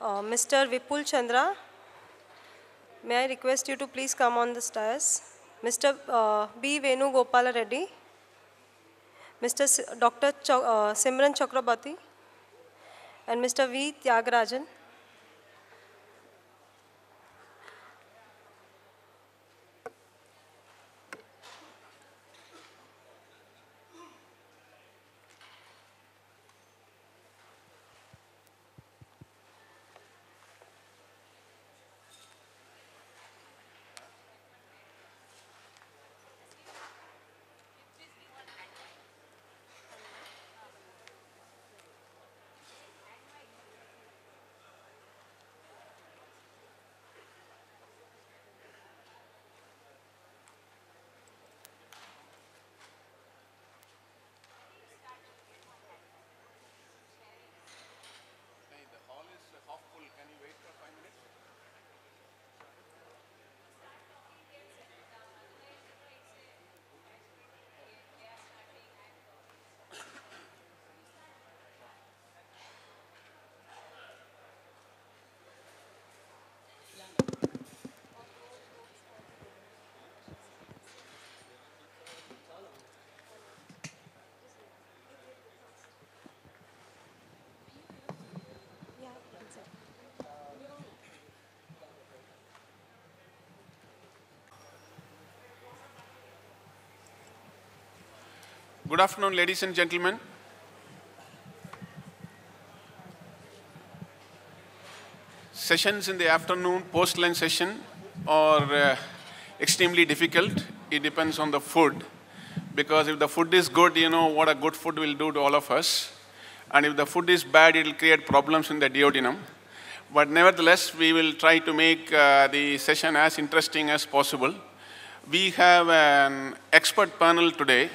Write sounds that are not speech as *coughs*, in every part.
Uh, Mr. Vipul Chandra, may I request you to please come on the stairs? Mr. uh, B. Venu Gopala Reddy, Mr. S- Dr. Ch- uh, Samiran Chakraborty, and Mr. V. Thiagarajan. Good afternoon, ladies and gentlemen. Sessions in the afternoon, post-lunch session, are uh, extremely difficult. It depends on the food, because if the food is good, you know what a good food will do to all of us, and if the food is bad, it will create problems in the duodenum. But nevertheless, we will try to make uh, the session as interesting as possible. We have an expert panel today.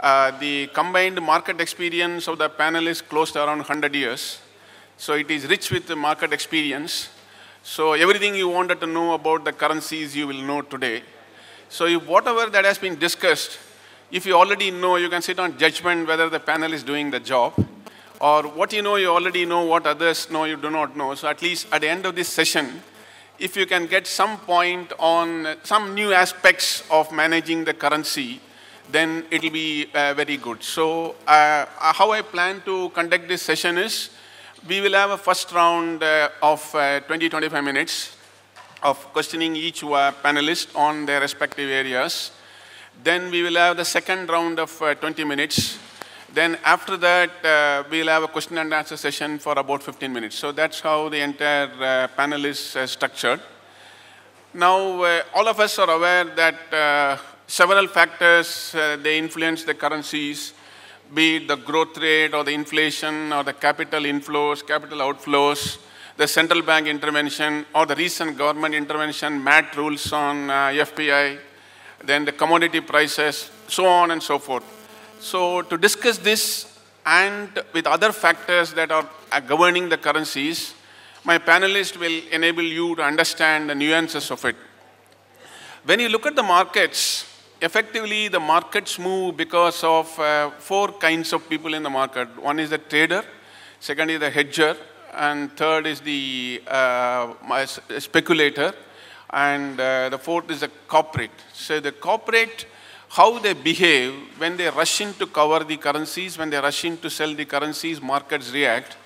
Uh, the combined market experience of the panel is close to around 100 years. So it is rich with the market experience. So everything you wanted to know about the currencies, you will know today. So if whatever that has been discussed, if you already know, you can sit on judgment whether the panel is doing the job. Or what you know, you already know, what others know, you do not know. So at least at the end of this session, if you can get some point on some new aspects of managing the currency, then it will be uh, very good. So uh, uh, how I plan to conduct this session is, we will have a first round uh, of uh, 20, 25 minutes of questioning each uh, panelist on their respective areas. Then we will have the second round of uh, 20 minutes. Then after that, uh, we'll have a question and answer session for about 15 minutes. So that's how the entire uh, panel is uh, structured. Now, uh, all of us are aware that uh, several factors, uh, they influence the currencies, be it the growth rate or the inflation or the capital inflows, capital outflows, the central bank intervention or the recent government intervention, MAT rules on uh, FPI, then the commodity prices, so on and so forth. So to discuss this and with other factors that are uh, governing the currencies, my panelist will enable you to understand the nuances of it. When you look at the markets, effectively the markets move because of uh, four kinds of people in the market. One is the trader, second is the hedger, and third is the uh, my speculator, and uh, the fourth is the corporate. So the corporate, how they behave when they rush in to cover the currencies, when they rush in to sell the currencies, markets react.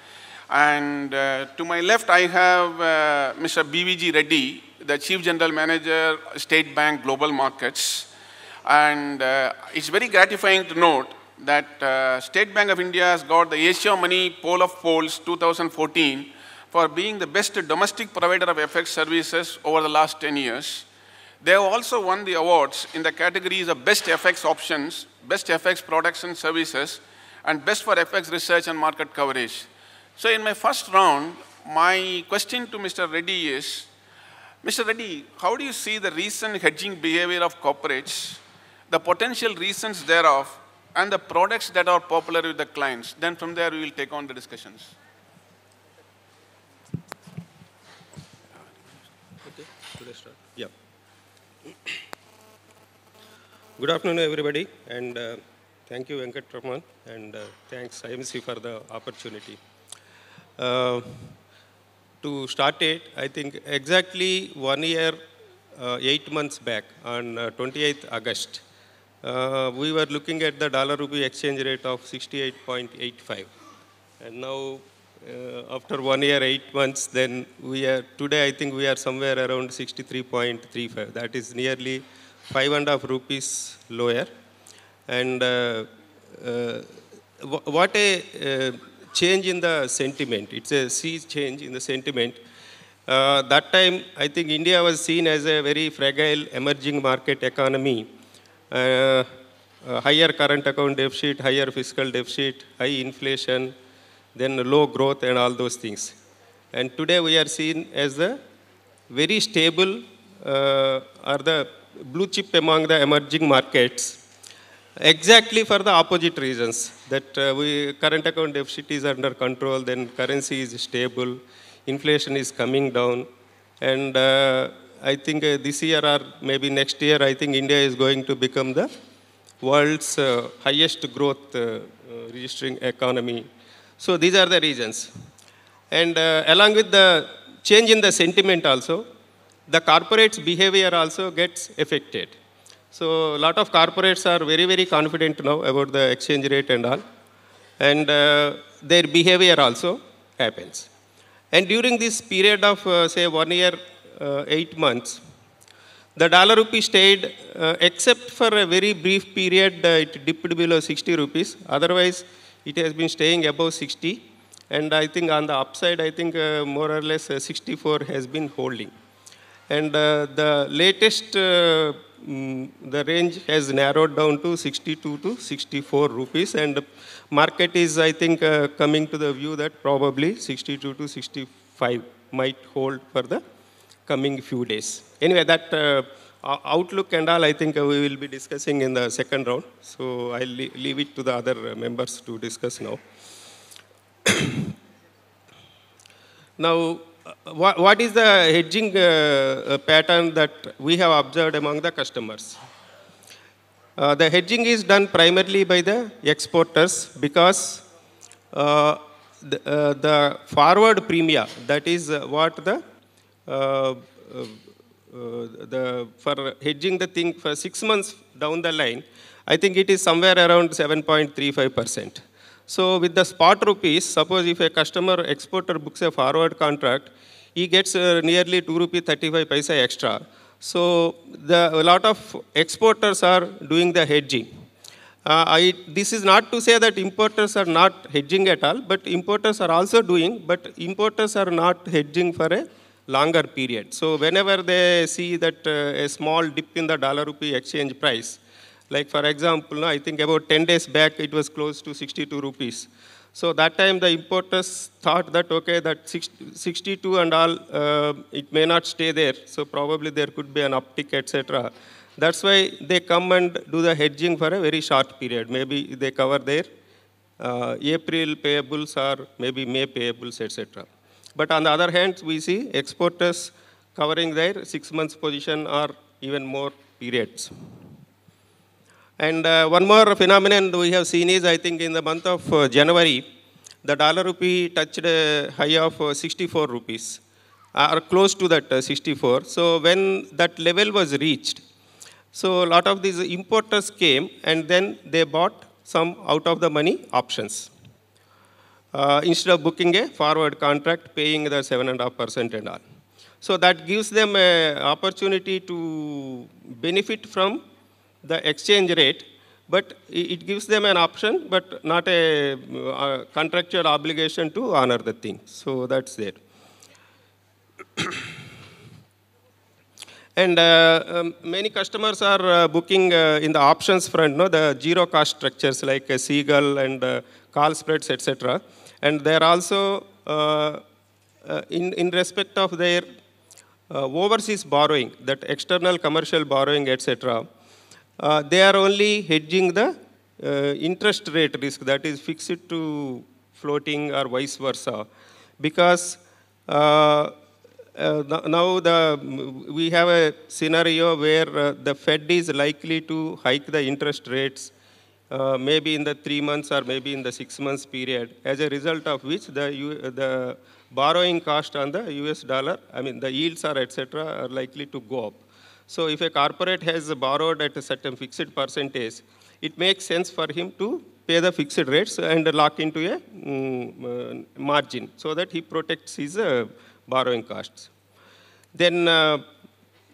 And uh, to my left, I have uh, Mr. BVG Reddy, the Chief General Manager, State Bank Global Markets. And uh, it's very gratifying to note that uh, State Bank of India has got the Asia Money Poll of Polls 2014 for being the best domestic provider of FX services over the last 10 years. They have also won the awards in the categories of Best FX Options, Best FX Products and Services, and Best for FX Research and Market Coverage. So in my first round, my question to Mr. Reddy is, Mr. Reddy, how do you see the recent hedging behavior of corporates, the potential reasons thereof, and the products that are popular with the clients? Then from there, we will take on the discussions. Okay, should I start? Yeah. Good afternoon, everybody, and uh, thank you, Venkataraman, and uh, thanks IMC for the opportunity. Uh, to start it, I think exactly one year, uh, eight months back on uh, 28th August, uh, we were looking at the dollar rupee exchange rate of 68.85. And now, uh, after one year, eight months, then we are, today I think we are somewhere around 63.35. That is nearly five and a half rupees lower. And uh, uh, what a uh, change in the sentiment. It's a sea change in the sentiment. Uh, that time, I think India was seen as a very fragile emerging market economy. Higher current account deficit, higher fiscal deficit, high inflation, then low growth and all those things. And today we are seen as the very stable uh, or the blue chip among the emerging markets exactly for the opposite reasons that uh, we current account deficit is under control then currency is stable inflation is coming down and uh, i think uh, this year or maybe next year i think india is going to become the world's uh, highest growth uh, registering economy so these are the reasons and along with the change in the sentiment also the corporates behavior also gets affected so a lot of corporates are very, very confident now about the exchange rate and all. And uh, their behavior also happens. And during this period of, uh, say, one year, eight months, the dollar rupee stayed, uh, except for a very brief period, uh, it dipped below 60 rupees. Otherwise, it has been staying above 60. And I think on the upside, I think uh, more or less uh, 64 has been holding. And uh, the latest, uh, mm, the range has narrowed down to 62 to 64 rupees. And market is, I think, uh, coming to the view that probably 62 to 65 might hold for the coming few days. Anyway, that uh, outlook and all, I think uh, we will be discussing in the second round. So I'll leave it to the other uh, members to discuss now. *coughs* Now, uh, what, is the hedging uh, pattern that we have observed among the customers? Uh, the hedging is done primarily by the exporters because uh, the, the forward premia, that is what the, the for hedging the thing for six months down the line, I think it is somewhere around 7.35 percent. So with the spot rupees, suppose if a customer exporter books a forward contract, he gets uh, nearly 2 rupee 35 paisa extra. So the, a lot of exporters are doing the hedging. Uh, I, this is not to say that importers are not hedging at all, but importers are also doing, but importers are not hedging for a longer period. So whenever they see that uh, a small dip in the dollar rupee exchange price, like for example, I think about 10 days back it was close to 62 rupees. So that time the importers thought that okay, that 62 and all, uh, it may not stay there. So probably there could be an uptick, etc. That's why they come and do the hedging for a very short period. Maybe they cover their uh, April payables or maybe May payables, etc. But on the other hand, we see exporters covering their six months position or even more periods. And uh, one more phenomenon we have seen is, I think, in the month of uh, January, the dollar rupee touched a high of uh, 64 rupees, or close to that uh, 64. So when that level was reached, so a lot of these importers came and then they bought some out of the money options. Uh, instead of booking a forward contract, paying the 7.5% and all. So that gives them an opportunity to benefit from the exchange rate, but it gives them an option, but not a uh, contractual obligation to honor the thing. So that's there. And uh, um, many customers are uh, booking uh, in the options front, no, the zero cost structures like uh, Seagull and uh, call spreads, etc. And they are also uh, uh, in, in respect of their uh, overseas borrowing, that external commercial borrowing, etc. They are only hedging the interest rate risk that is fixed to floating or vice versa because uh, now the, we have a scenario where uh, the Fed is likely to hike the interest rates uh, maybe in the three months or maybe in the six months period, as a result of which the, U, the borrowing cost on the US dollar, I mean the yields are etc. are likely to go up. So if a corporate has borrowed at a certain fixed percentage, it makes sense for him to pay the fixed rates and lock into a um, margin so that he protects his uh, borrowing costs. Then, uh,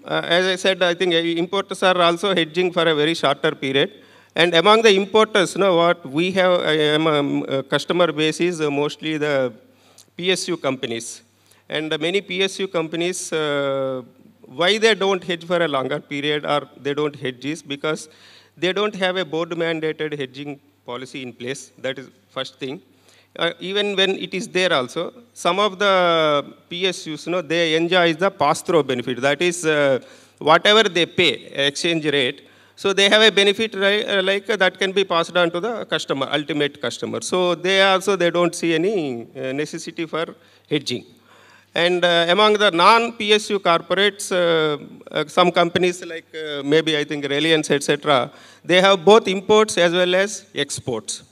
uh, as I said, I think importers are also hedging for a very shorter period. And among the importers, you know, what we have um, customer base is mostly the PSU companies. And many PSU companies, uh, why they don't hedge for a longer period or they don't hedge is because they don't have a board mandated hedging policy in place. That is first thing. Uh, even when it is there also, some of the PSUs, you know, they enjoy the pass-through benefit. That is, uh, whatever they pay, exchange rate, so they have a benefit uh, like uh, that can be passed on to the customer, ultimate customer. So they also, they don't see any uh, necessity for hedging. And uh, among the non-PSU corporates, uh, uh, some companies like maybe I think Reliance, etc., they have both imports as well as exports.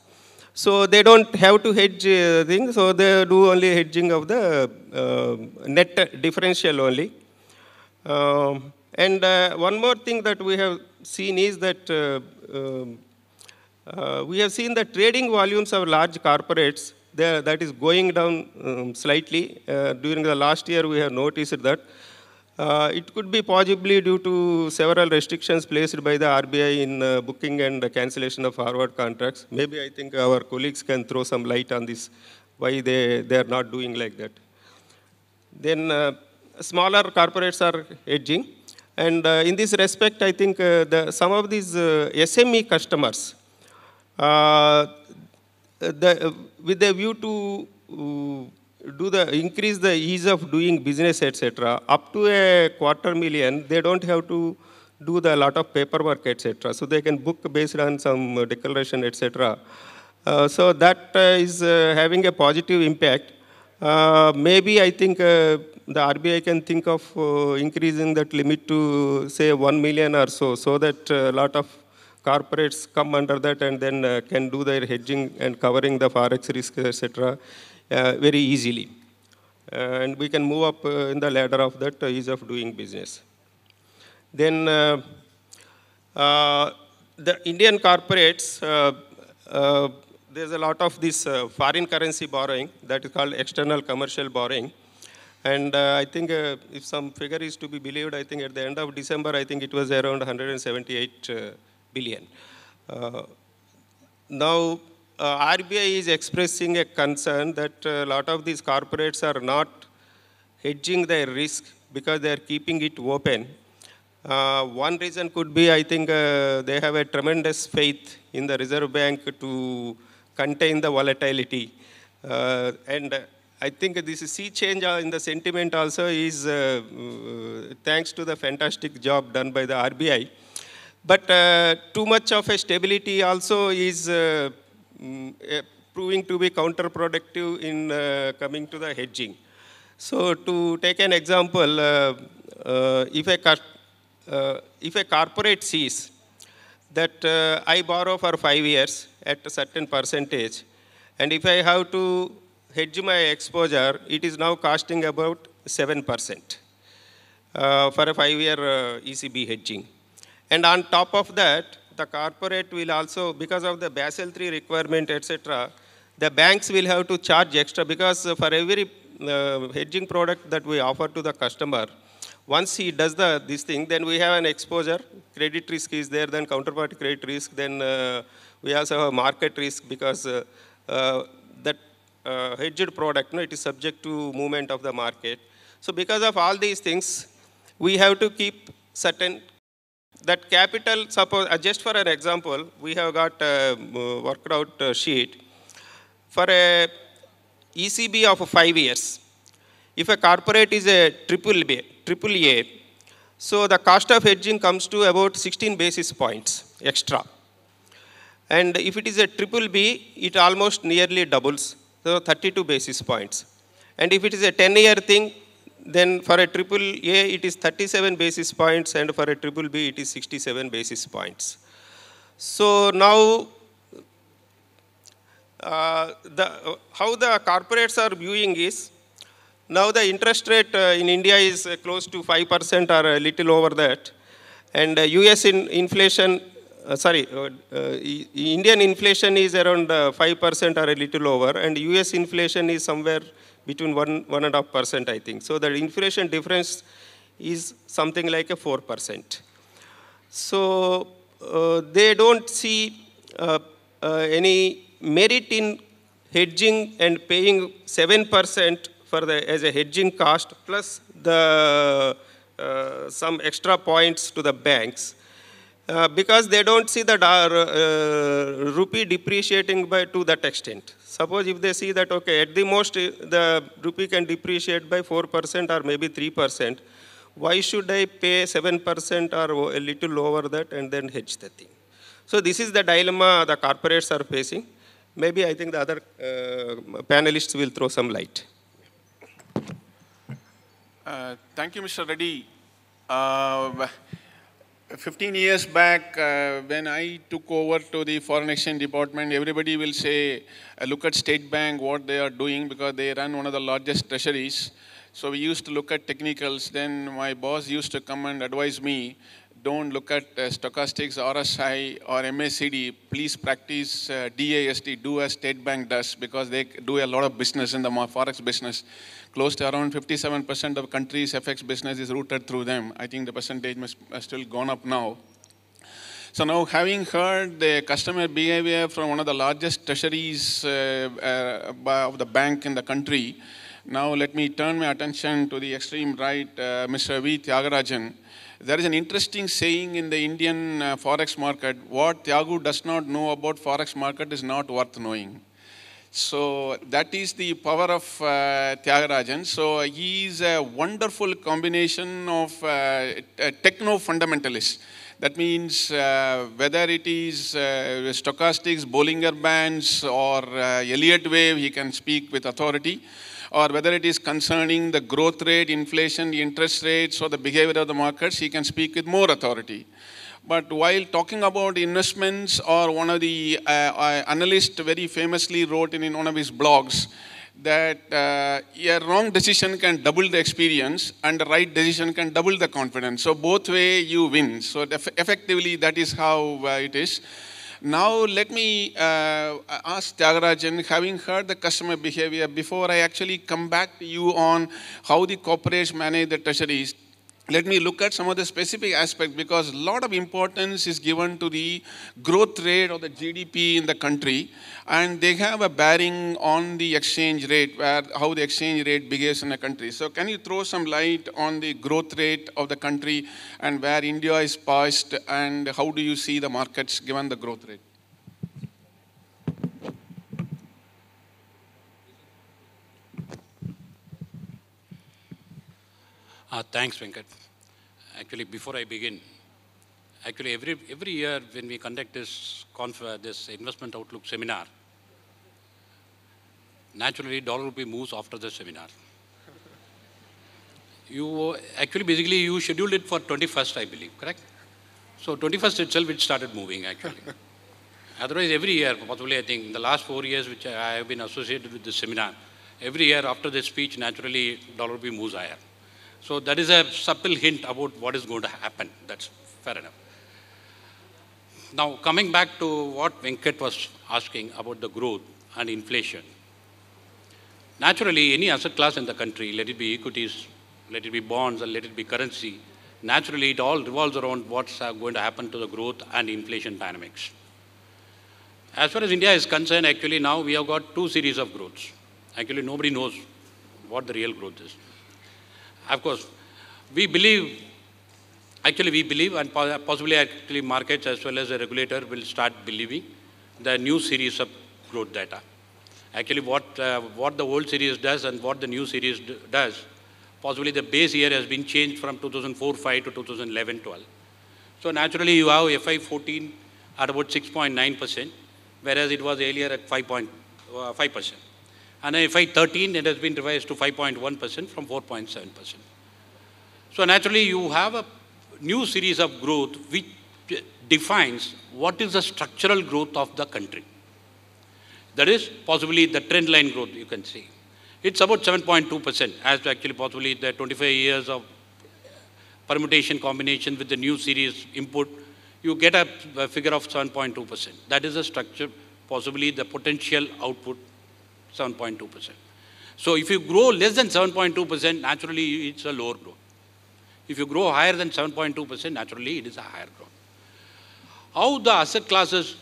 So they don't have to hedge things, so they do only hedging of the net differential only. Um, and one more thing that we have seen is that uh, um, uh, we have seen the trading volumes of large corporates there, that is going down um, slightly. Uh, during the last year, we have noticed that uh, it could be possibly due to several restrictions placed by the RBI in uh, booking and cancellation of forward contracts. Maybe I think our colleagues can throw some light on this, why they, they are not doing like that. Then uh, smaller corporates are hedging. And uh, in this respect, I think uh, the, some of these uh, SME customers, the, with a view to do the increase the ease of doing business, etc. Up to a quarter million, they don't have to do the lot of paperwork, etc. So they can book based on some declaration, etc. Uh, so that uh, is uh, having a positive impact. maybe I think the RBI can think of uh, increasing that limit to say 1 million or so, so that a lot of corporates come under that and then uh, can do their hedging and covering the forex risk, etc., uh, very easily. Uh, and we can move up uh, in the ladder of that ease of doing business. Then the Indian corporates, there's a lot of this foreign currency borrowing that is called external commercial borrowing. And uh, I think uh, if some figure is to be believed, I think at the end of December, I think it was around 178 uh, billion. Uh, now, uh, RBI is expressing a concern that a lot of these corporates are not hedging their risk because they are keeping it open. Uh, one reason could be, I think, they have a tremendous faith in the Reserve Bank to contain the volatility. and I think this sea change in the sentiment also is uh, uh, thanks to the fantastic job done by the RBI. But uh, too much of a stability also is uh, mm, proving to be counterproductive in uh, coming to the hedging. So to take an example, uh, if, a, if a corporate sees that I borrow for five years at a certain percentage, and if I have to hedge my exposure, it is now costing about 7% uh, for a five-year uh, ECB hedging. And on top of that, the corporate will also, because of the Basel III requirement, etc., the banks will have to charge extra because for every uh, hedging product that we offer to the customer, once he does the, this thing, then we have an exposure, credit risk is there, then counterparty credit risk, then uh, we also have market risk because uh, uh that uh, hedged product, no, it is subject to movement of the market. So because of all these things, we have to keep certain, that capital, suppose, uh, just for an example, we have got a uh, worked out uh, sheet. For a ECB of five years, if a corporate is a triple B, triple A, so the cost of hedging comes to about 16 basis points extra. And if it is a triple B, it almost nearly doubles. So 32 basis points. And if it is a 10-year thing, then for a triple A, it is 37 basis points, and for a triple B, it is 67 basis points. So now uh, the, how the corporates are viewing is, now the interest rate uh, in India is uh, close to 5% or a little over that. And US in inflation, sorry, Indian inflation is around 5% or a little over, and US inflation is somewhere between one, one and a half percent, I think. So the inflation difference is something like a 4%. So uh, they don't see uh, uh, any merit in hedging and paying 7% for the, as a hedging cost plus the, uh, some extra points to the banks. Uh, because they don't see the uh, rupee depreciating by to that extent. Suppose if they see that, okay, at the most the rupee can depreciate by 4% or maybe 3%, why should I pay 7% or a little lower that and then hedge the thing? So this is the dilemma the corporates are facing. Maybe I think the other uh, panelists will throw some light. Uh, thank you, Mr. Reddy. Uh, 15 years back, uh, when I took over to the foreign exchange department, everybody will say, uh, look at State Bank, what they are doing, because they run one of the largest treasuries. So we used to look at technicals. Then my boss used to come and advise me, don't look at uh, stochastics, RSI, or MACD. Please practice uh, DAST, do as State Bank does, because they do a lot of business in the forex business. Close to around 57% of countries' FX business is routed through them. I think the percentage must have still gone up now. So now having heard the customer behavior from one of the largest treasuries uh, uh, of the bank in the country, now let me turn my attention to the extreme right, uh, Mr. V. Thiagarajan. There is an interesting saying in the Indian uh, forex market, what Tyagu does not know about forex market is not worth knowing. So that is the power of uh, Thiagarajan. So he is a wonderful combination of uh, techno fundamentalist. That means uh, whether it is uh, stochastics, Bollinger Bands, or uh, Elliott wave, he can speak with authority or whether it is concerning the growth rate, inflation, interest rates, or the behavior of the markets, he can speak with more authority. But while talking about investments, or one of the uh, uh, analysts very famously wrote in, in one of his blogs that uh, a wrong decision can double the experience and the right decision can double the confidence. So both way you win. So effectively that is how uh, it is. Now let me uh, ask Thiagarajan, having heard the customer behavior, before I actually come back to you on how the corporates manage the treasuries, let me look at some of the specific aspects because a lot of importance is given to the growth rate of the GDP in the country and they have a bearing on the exchange rate, where how the exchange rate behaves in a country. So can you throw some light on the growth rate of the country and where India is poised and how do you see the markets given the growth rate? Uh, thanks, Venkat. Actually, before I begin, actually every, every year when we conduct this, this investment outlook seminar, naturally dollar rupee moves after the seminar. You actually basically you scheduled it for 21st, I believe, correct? So 21st itself it started moving actually. Otherwise, every year, possibly I think in the last four years which I have been associated with this seminar, every year after the speech, naturally dollar rupee moves higher. So that is a subtle hint about what is going to happen. That's fair enough. Now, coming back to what Venkat was asking about the growth and inflation. Naturally, any asset class in the country, let it be equities, let it be bonds, or let it be currency, naturally it all revolves around what's uh, going to happen to the growth and inflation dynamics. As far as India is concerned, actually now we have got two series of growths. Actually, nobody knows what the real growth is. Of course, we believe, actually we believe, and possibly actually markets as well as the regulator will start believing the new series of growth data. Actually, what, uh, what the old series does and what the new series does, possibly the base year has been changed from 2004-5 to 2011-12. So naturally, you have FY14 at about 6.9%, whereas it was earlier at 5.5%. And FY13, it has been revised to 5.1% from 4.7%. So naturally, you have a new series of growth which defines what is the structural growth of the country. That is possibly the trend line growth you can see. It's about 7.2% as to actually possibly the 25 years of permutation combination with the new series input, you get a figure of 7.2%. That is the structure, possibly the potential output 7.2%. So if you grow less than 7.2%, naturally it's a lower growth. If you grow higher than 7.2%, naturally it is a higher growth. How the asset classes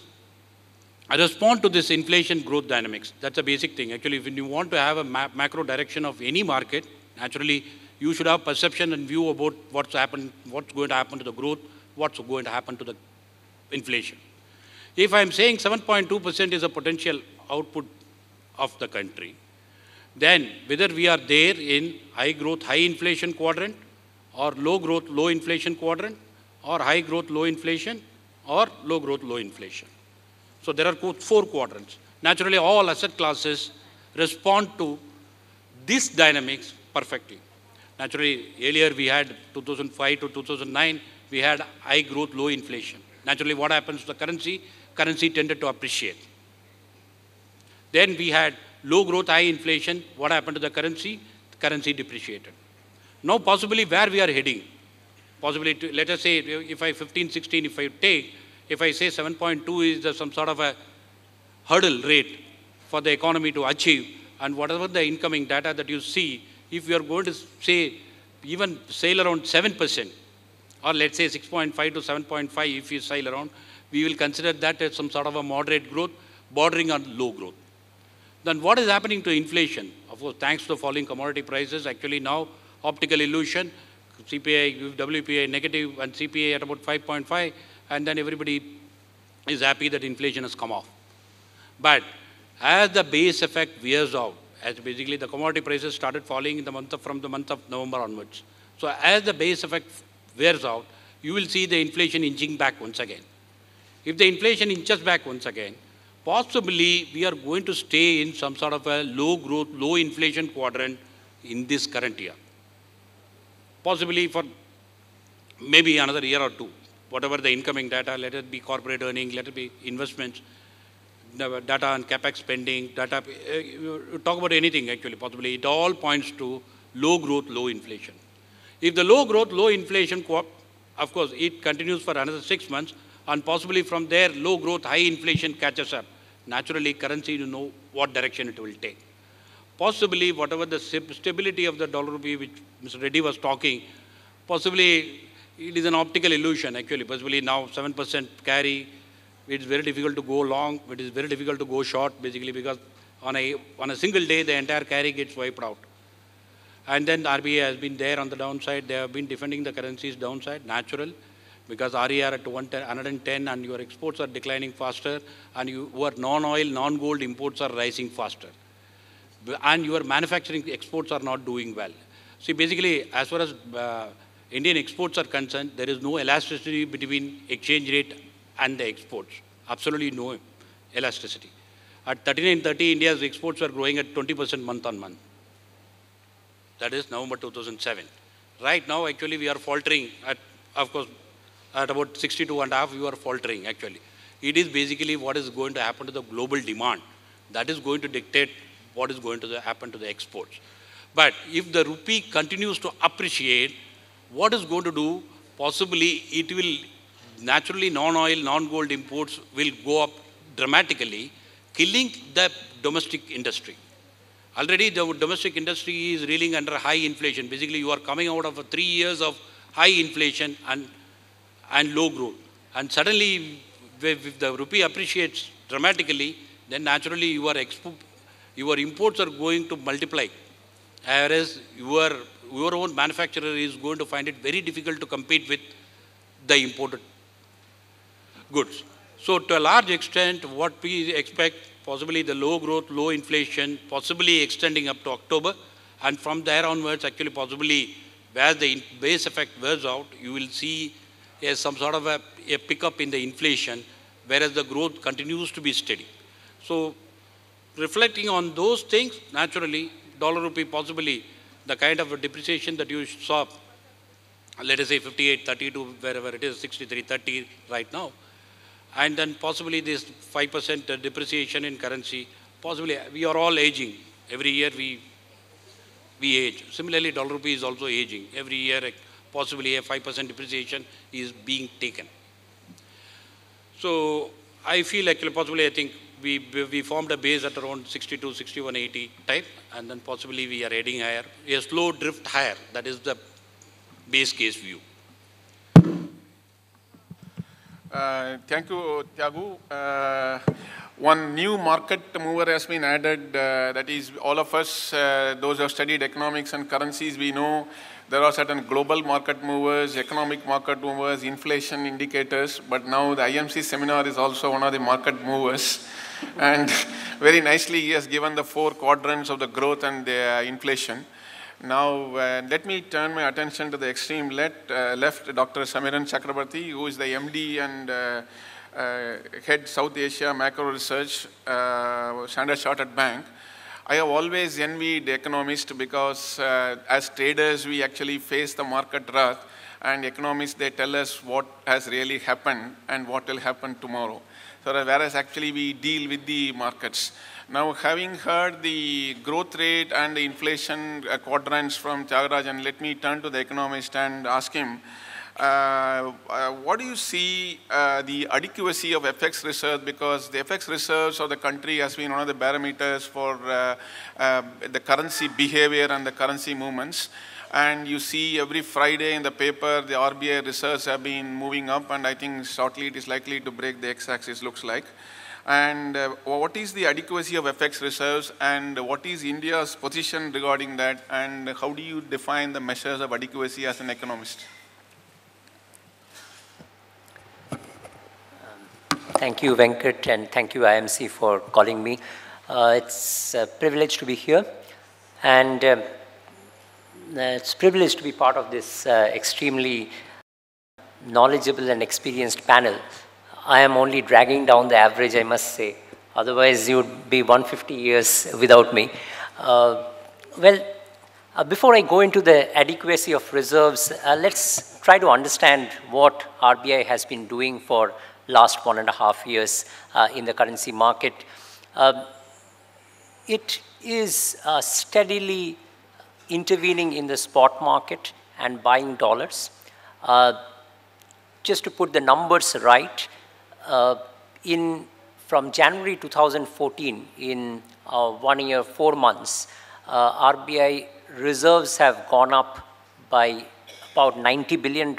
respond to this inflation growth dynamics, that's a basic thing. Actually, when you want to have a ma macro direction of any market, naturally you should have perception and view about what's happened, what's going to happen to the growth, what's going to happen to the inflation. If I'm saying 7.2% is a potential output of the country, then whether we are there in high growth, high inflation quadrant, or low growth, low inflation quadrant, or high growth, low inflation, or low growth, low inflation. So there are four quadrants. Naturally, all asset classes respond to this dynamics perfectly. Naturally, earlier we had 2005 to 2009, we had high growth, low inflation. Naturally, what happens to the currency? Currency tended to appreciate. Then we had low growth, high inflation. What happened to the currency? The currency depreciated. Now, possibly where we are heading, possibly to, let us say if I 15, 16, if I take, if I say 7.2 is some sort of a hurdle rate for the economy to achieve, and whatever the incoming data that you see, if you are going to say even sail around 7%, or let's say 6.5 to 7.5 if you sail around, we will consider that as some sort of a moderate growth, bordering on low growth. Then what is happening to inflation? Of course, thanks to falling commodity prices, actually now optical illusion, CPI, WPI negative and CPI at about 5.5, and then everybody is happy that inflation has come off. But as the base effect wears out, as basically the commodity prices started falling in the month of, from the month of November onwards. So as the base effect wears out, you will see the inflation inching back once again. If the inflation inches back once again, possibly we are going to stay in some sort of a low growth, low inflation quadrant in this current year. Possibly for maybe another year or two, whatever the incoming data, let it be corporate earning, let it be investments, data on capex spending, data, uh, talk about anything actually, possibly. It all points to low growth, low inflation. If the low growth, low inflation, of course, it continues for another six months, and possibly from there, low growth, high inflation catches up. Naturally, currency, you know what direction it will take. Possibly, whatever the stability of the dollar rupee, which Mr. Reddy was talking, possibly it is an optical illusion, actually. Possibly now 7% carry, it's very difficult to go long, it is very difficult to go short, basically, because on a, on a single day, the entire carry gets wiped out. And then RBI has been there on the downside. They have been defending the currency's downside, natural, because RER at 110 and your exports are declining faster, and your non-oil, non-gold imports are rising faster. And your manufacturing exports are not doing well. See, basically, as far as uh, Indian exports are concerned, there is no elasticity between exchange rate and the exports. Absolutely no elasticity. At 39.30, India's exports were growing at 20% month on month. That is November 2007. Right now, actually, we are faltering at, of course, at about 62 and a half, we are faltering, actually. It is basically what is going to happen to the global demand. That is going to dictate what is going to happen to the exports. But if the rupee continues to appreciate, what is going to do? Possibly it will naturally non-oil, non-gold imports will go up dramatically, killing the domestic industry. Already the domestic industry is reeling under high inflation. Basically, you are coming out of three years of high inflation and, and low growth. And suddenly, if the rupee appreciates dramatically, then naturally your, your imports are going to multiply. Whereas your, your own manufacturer is going to find it very difficult to compete with the imported goods. So to a large extent, what we expect, possibly the low growth, low inflation, possibly extending up to October, and from there onwards, actually possibly where the base effect wears out, you will see a, some sort of a, a pickup in the inflation, whereas the growth continues to be steady. So reflecting on those things, naturally, dollar rupee possibly the kind of depreciation that you saw, let us say 58, 30 to wherever it is, 63, 30 right now, and then possibly this 5% depreciation in currency possibly we are all aging. Every year we, we age. Similarly, dollar rupee is also aging. Every year, possibly a 5% depreciation is being taken. So I feel actually possibly I think we, we formed a base at around 62, 61, 80 type, and then possibly we are heading higher. A slow drift higher. That is the base case view. Uh, thank you, Tyagu. Uh, one new market mover has been added. Uh, that is, all of us, uh, those who have studied economics and currencies, we know there are certain global market movers, economic market movers, inflation indicators. But now the IMC seminar is also one of the market movers. *laughs* And very nicely, he has given the four quadrants of the growth and the inflation. Now, uh, let me turn my attention to the extreme left, uh, left Dr. Samiran Chakraborty, who is the MD and uh, uh, head South Asia Macro Research, uh, Standard Chartered Bank. I have always envied economists because uh, as traders, we actually face the market wrath, and economists, they tell us what has really happened and what will happen tomorrow. So whereas actually we deal with the markets. Now, having heard the growth rate and the inflation uh, quadrants from Thiagarajan, let me turn to the economist and ask him, uh, uh, what do you see uh, the adequacy of FX reserves? Because the FX reserves of the country has been one of the parameters for uh, uh, the currency behavior and the currency movements. And you see every Friday in the paper, the RBI reserves have been moving up, and I think shortly it is likely to break the x-axis, looks like. And what is the adequacy of FX reserves and what is India's position regarding that and how do you define the measures of adequacy as an economist? Thank you, Venkat, and thank you, IMC, for calling me. Uh, it's a privilege to be here, and uh, it's a privilege to be part of this uh, extremely knowledgeable and experienced panel I am only dragging down the average, I must say. Otherwise, you would be 150 years without me. Uh, well, uh, before I go into the adequacy of reserves, uh, let's try to understand what RBI has been doing for last one and a half years uh, in the currency market. Uh, it is uh, steadily intervening in the spot market and buying dollars. just to put the numbers right, uh, in from January 2014, in uh, one year, four months, uh, RBI reserves have gone up by about $90 billion.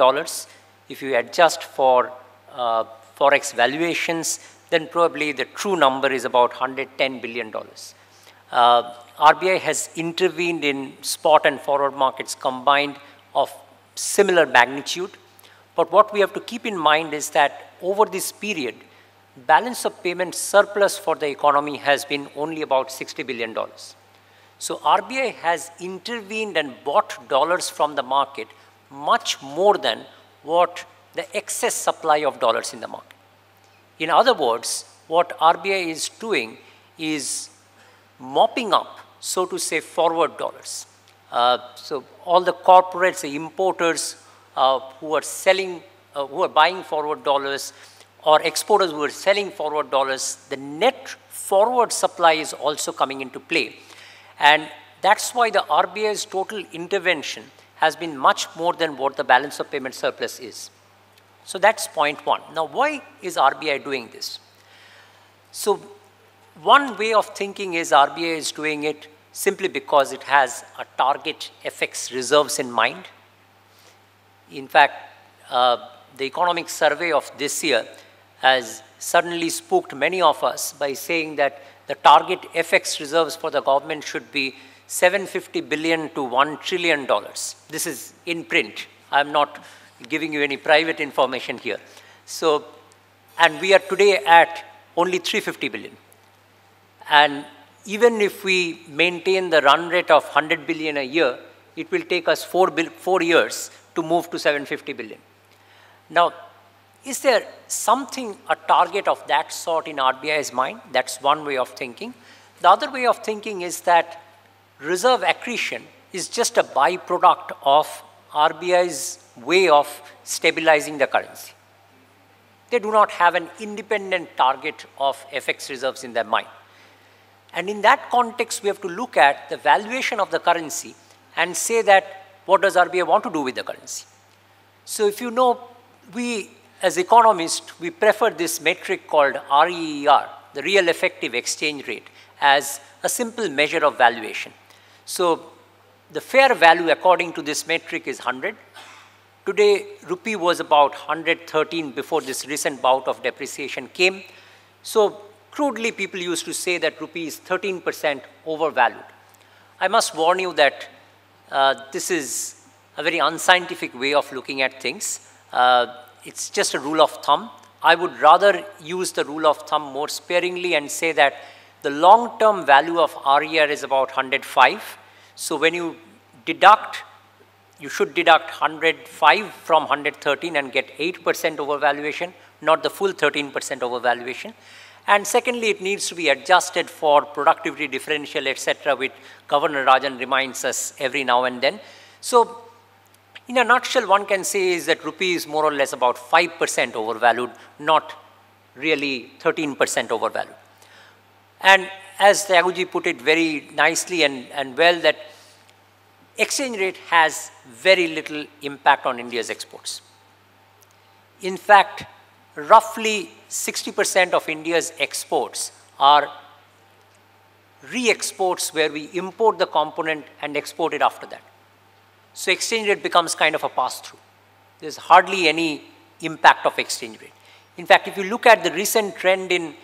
If you adjust for uh, forex valuations, then probably the true number is about $110 billion. Uh, RBI has intervened in spot and forward markets combined of similar magnitude. But what we have to keep in mind is that over this period, balance of payment surplus for the economy has been only about $60 billion. So RBI has intervened and bought dollars from the market much more than what the excess supply of dollars in the market. In other words, what RBI is doing is mopping up, so to say, forward dollars. Uh, so all the corporates, the importers uh, who are selling uh, who are buying forward dollars or exporters who are selling forward dollars, the net forward supply is also coming into play. And that's why the RBI's total intervention has been much more than what the balance of payment surplus is. So that's point one. Now, why is RBI doing this? So one way of thinking is RBI is doing it simply because it has a target FX reserves in mind. In fact, uh, the economic survey of this year has suddenly spooked many of us by saying that the target FX reserves for the government should be 750 billion to 1 trillion dollars. This is in print. I'm not giving you any private information here. So, and we are today at only 350 billion. And even if we maintain the run rate of 100 billion a year, it will take us four, four years to move to 750 billion. Now, is there something, a target of that sort in RBI's mind? That's one way of thinking. The other way of thinking is that reserve accretion is just a byproduct of RBI's way of stabilizing the currency. They do not have an independent target of FX reserves in their mind. And in that context, we have to look at the valuation of the currency and say that what does RBI want to do with the currency? So if you know, we as economists, we prefer this metric called REER, the real effective exchange rate, as a simple measure of valuation. So the fair value according to this metric is 100. Today, rupee was about 113 before this recent bout of depreciation came. So crudely, people used to say that rupee is 13% overvalued. I must warn you that uh, this is a very unscientific way of looking at things. Uh, it's just a rule of thumb. I would rather use the rule of thumb more sparingly and say that the long-term value of RER is about 105. So when you deduct, you should deduct 105 from 113 and get 8% overvaluation, not the full 13% overvaluation. And secondly, it needs to be adjusted for productivity differential, etc., which Governor Rajan reminds us every now and then. So in a nutshell, one can say is that rupee is more or less about 5% overvalued, not really 13% overvalued. And as Tyaguji put it very nicely and, and well, that exchange rate has very little impact on India's exports. In fact, roughly 60% of India's exports are re-exports where we import the component and export it after that. So exchange rate becomes kind of a pass-through. There's hardly any impact of exchange rate. In fact, if you look at the recent trend in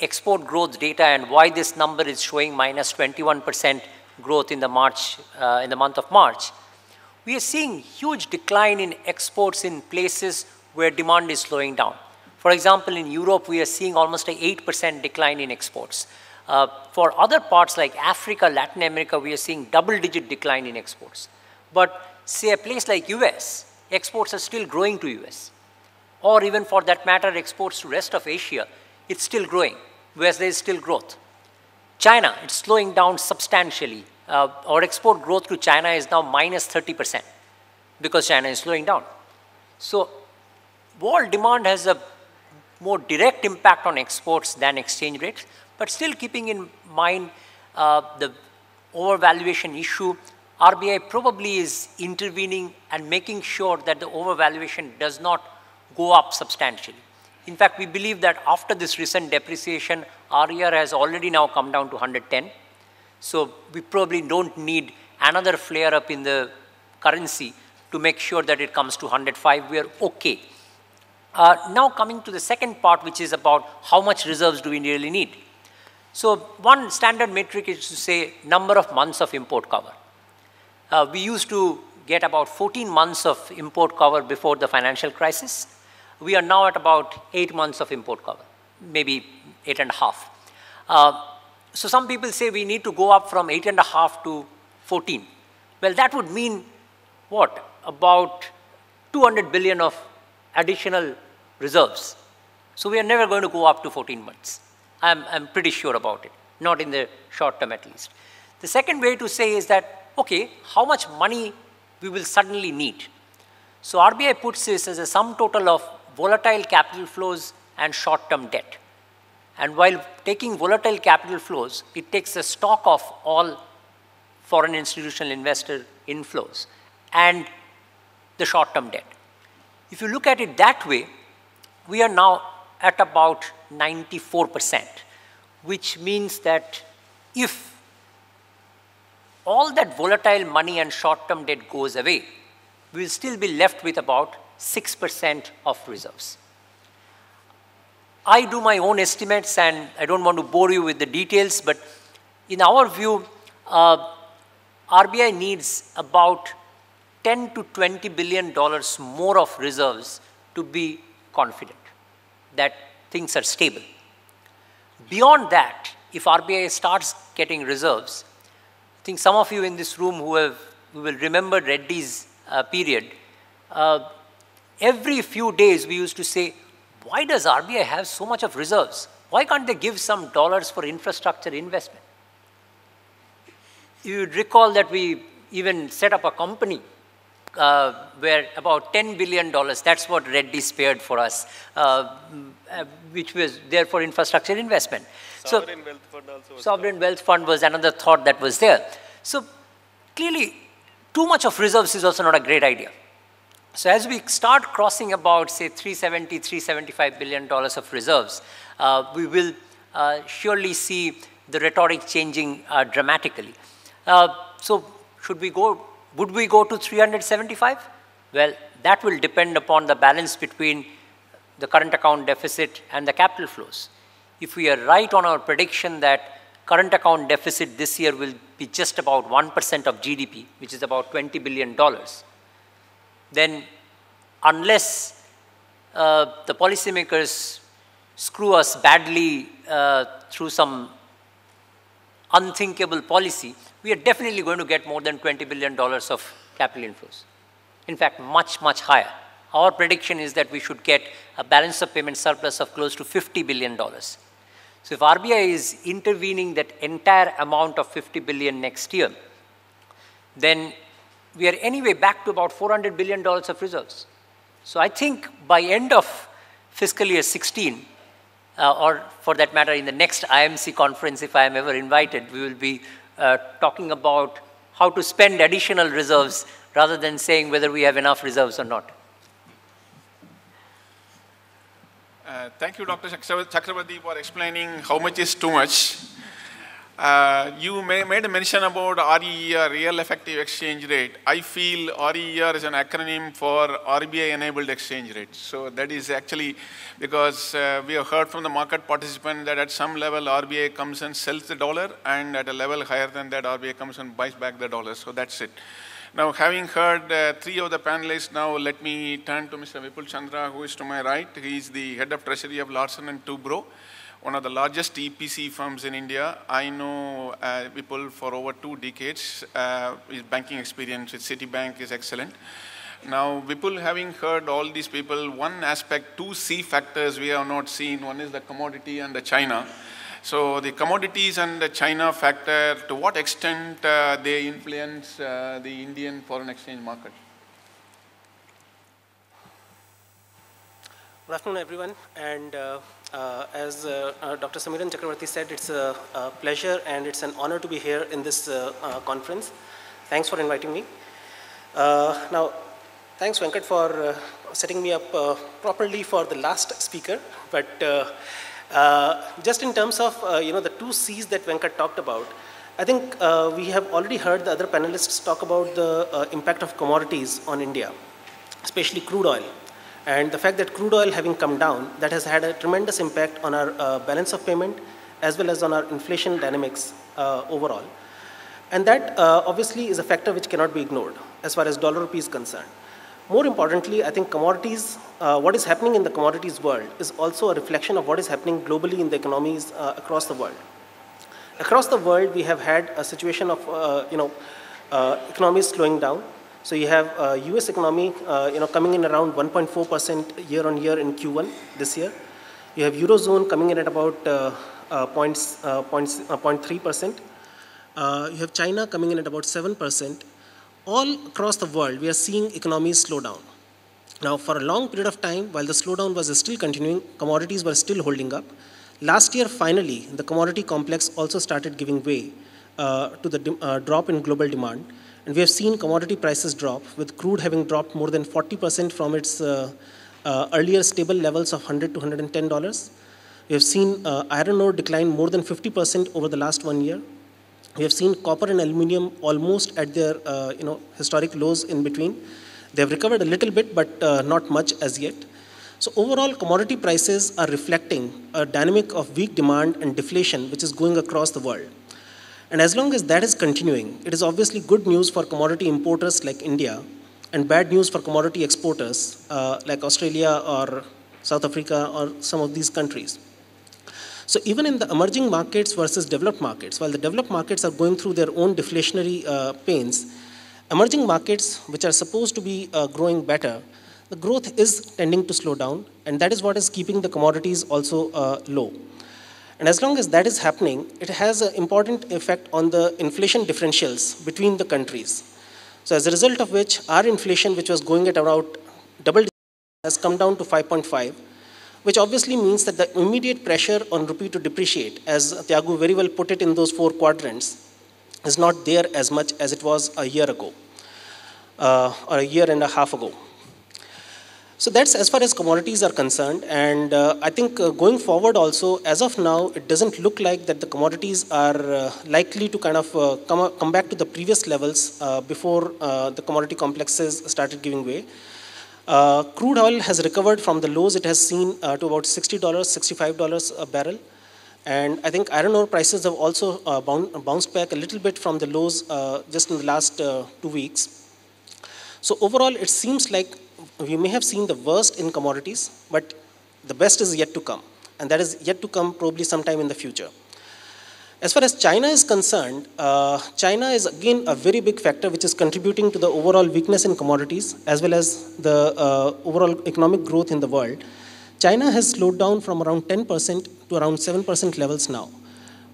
export growth data and why this number is showing minus 21% growth in the March, uh, in the month of March, we are seeing huge decline in exports in places where demand is slowing down. For example, in Europe, we are seeing almost an 8% decline in exports. Uh, for other parts like Africa, Latin America, we are seeing double-digit decline in exports. But say a place like US, exports are still growing to US. Or even for that matter, exports to rest of Asia, it's still growing, whereas there is still growth. China, it's slowing down substantially. Uh, our export growth to China is now minus 30% because China is slowing down. So world demand has a more direct impact on exports than exchange rates, but still keeping in mind uh, the overvaluation issue, RBI probably is intervening and making sure that the overvaluation does not go up substantially. In fact, we believe that after this recent depreciation, RER has already now come down to 110. So we probably don't need another flare up in the currency to make sure that it comes to 105. We are okay. Uh, now coming to the second part, which is about how much reserves do we really need. So one standard metric is to say number of months of import cover. Uh, we used to get about 14 months of import cover before the financial crisis. We are now at about eight months of import cover, maybe eight and a half. Uh, so some people say we need to go up from eight and a half to 14. Well, that would mean what? About 200 billion of additional reserves. So we are never going to go up to 14 months. I'm, I'm pretty sure about it, not in the short term at least. The second way to say is that okay, how much money we will suddenly need. So RBI puts this as a sum total of volatile capital flows and short-term debt. And while taking volatile capital flows, it takes a stock of all foreign institutional investor inflows and the short-term debt. If you look at it that way, we are now at about 94%, which means that if all that volatile money and short-term debt goes away, we will still be left with about 6% of reserves. I do my own estimates and I don't want to bore you with the details, but in our view, uh, RBI needs about 10 to 20 billion dollars more of reserves to be confident that things are stable. Beyond that, if RBI starts getting reserves, I think some of you in this room who, have, who will remember Reddy's uh, period, uh, every few days we used to say, why does RBI have so much of reserves? Why can't they give some dollars for infrastructure investment? You would recall that we even set up a company uh, were about $10 billion. That's what Reddy spared for us, uh, uh, which was there for infrastructure investment. Sovereign so, Wealth Fund also was Sovereign Wealth Fund was another thought that was there. So clearly, too much of reserves is also not a great idea. So as we start crossing about, say, 370, 375 billion dollars of reserves, uh, we will uh, surely see the rhetoric changing uh, dramatically. Uh, so should we go, would we go to 375? Well, that will depend upon the balance between the current account deficit and the capital flows. If we are right on our prediction that current account deficit this year will be just about 1% of GDP, which is about $20 billion, then unless uh, the policymakers screw us badly uh, through some unthinkable policy, we are definitely going to get more than $20 billion of capital inflows. In fact, much, much higher. Our prediction is that we should get a balance of payment surplus of close to $50 billion. So if RBI is intervening that entire amount of 50 billion next year, then we are anyway back to about $400 billion of reserves. So I think by end of fiscal year 16, uh, or for that matter in the next IMC conference, if I am ever invited, we will be uh, talking about how to spend additional reserves rather than saying whether we have enough reserves or not. Uh, thank you, Dr. Chakraborty, for explaining how much is too much. Uh, you made a mention about REER, Real Effective Exchange Rate. I feel REER is an acronym for RBI Enabled Exchange Rate. So that is actually because uh, we have heard from the market participant that at some level RBI comes and sells the dollar and at a level higher than that RBI comes and buys back the dollar. So that's it. Now, having heard uh, three of the panelists, now let me turn to Mr. Vipul Chandra, who is to my right. He is the head of treasury of Larsen and Toubro one of the largest EPC firms in India. I know uh, Vipul for over two decades. Uh, his banking experience with Citibank is excellent. Now, Vipul, having heard all these people, one aspect, two C factors we have not seen. One is the commodity and the China. So the commodities and the China factor, to what extent uh, they influence uh, the Indian foreign exchange market? Good afternoon, everyone. And uh, uh, as uh, uh Dr. Samiran Chakraborty said, it's a, a, pleasure and it's an honor to be here in this uh, uh, conference. Thanks for inviting me. now, thanks, Venkat, for setting me up properly for the last speaker. But just in terms of you know the two C's that Venkat talked about, I think we have already heard the other panelists talk about the impact of commodities on India, especially crude oil. And the fact that crude oil having come down, that has had a tremendous impact on our uh, balance of payment as well as on our inflation dynamics uh, overall. And that uh, obviously is a factor which cannot be ignored as far as dollar rupee is concerned. More importantly, I think commodities, uh, what is happening in the commodities world is also a reflection of what is happening globally in the economies uh, across the world. Across the world, we have had a situation of, uh, you know, economies slowing down, so you have uh, U.S. economy, uh, you know, coming in around 1.4% year on year in Q1 this year. You have eurozone coming in at about uh, uh points, uh, points, 0.3%. Uh, you have China coming in at about 7%. All across the world, we are seeing economies slow down. Now, for a long period of time, while the slowdown was still continuing, commodities were still holding up. Last year, finally, the commodity complex also started giving way to the drop in global demand and we have seen commodity prices drop, with crude having dropped more than 40% from its uh, uh, earlier stable levels of 100 to 110 dollars. We have seen uh, iron ore decline more than 50% over the last one year. We have seen copper and aluminium almost at their uh, you know historic lows in between. They have recovered a little bit, but uh, not much as yet. So overall, commodity prices are reflecting a dynamic of weak demand and deflation, which is going across the world. And as long as that is continuing, it is obviously good news for commodity importers like India and bad news for commodity exporters uh, like Australia or South Africa or some of these countries. So even in the emerging markets versus developed markets, while the developed markets are going through their own deflationary uh, pains, emerging markets, which are supposed to be uh, growing better, the growth is tending to slow down, and that is what is keeping the commodities also uh, low. And as long as that is happening, it has an important effect on the inflation differentials between the countries. So as a result of which, our inflation, which was going at about double has come down to 5.5, which obviously means that the immediate pressure on rupee to depreciate, as Tyagu very well put it in those four quadrants, is not there as much as it was a year ago, uh, or a year and a half ago. So that's as far as commodities are concerned. And uh, I think uh, going forward also, as of now, it doesn't look like that the commodities are uh, likely to kind of uh, come, come back to the previous levels uh, before uh, the commodity complexes started giving way. crude oil has recovered from the lows it has seen to about $60, $65 a barrel. And I think iron ore prices have also bounced back a little bit from the lows just in the last two weeks. So overall, it seems like we may have seen the worst in commodities, but the best is yet to come. And that is yet to come probably sometime in the future. As far as China is concerned, uh, China is again a very big factor which is contributing to the overall weakness in commodities as well as the uh, overall economic growth in the world. China has slowed down from around 10% to around 7% levels now.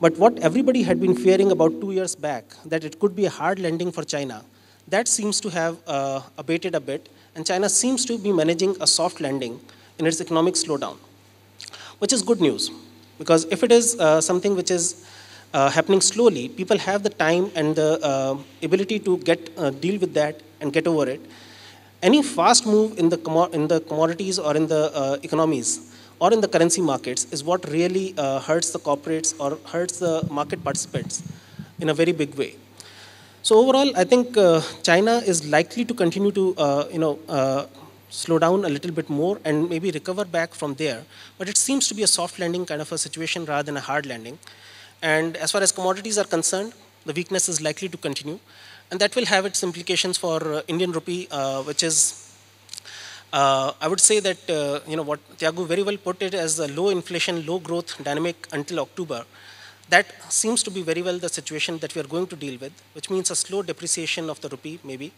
But what everybody had been fearing about two years back, that it could be a hard landing for China, that seems to have uh, abated a bit and China seems to be managing a soft landing in its economic slowdown, which is good news. Because if it is uh, something which is uh, happening slowly, people have the time and the uh, ability to get uh, deal with that and get over it. Any fast move in the, in the commodities or in the uh, economies or in the currency markets is what really uh, hurts the corporates or hurts the market participants in a very big way. So overall, I think uh, China is likely to continue to, uh, you know, uh, slow down a little bit more and maybe recover back from there. But it seems to be a soft landing kind of a situation rather than a hard landing. And as far as commodities are concerned, the weakness is likely to continue. And that will have its implications for uh, Indian rupee, uh, which is, uh, I would say that, you know, what Tyagu very well put it as a low inflation, low growth dynamic until October that seems to be very well the situation that we are going to deal with, which means a slow depreciation of the rupee, maybe,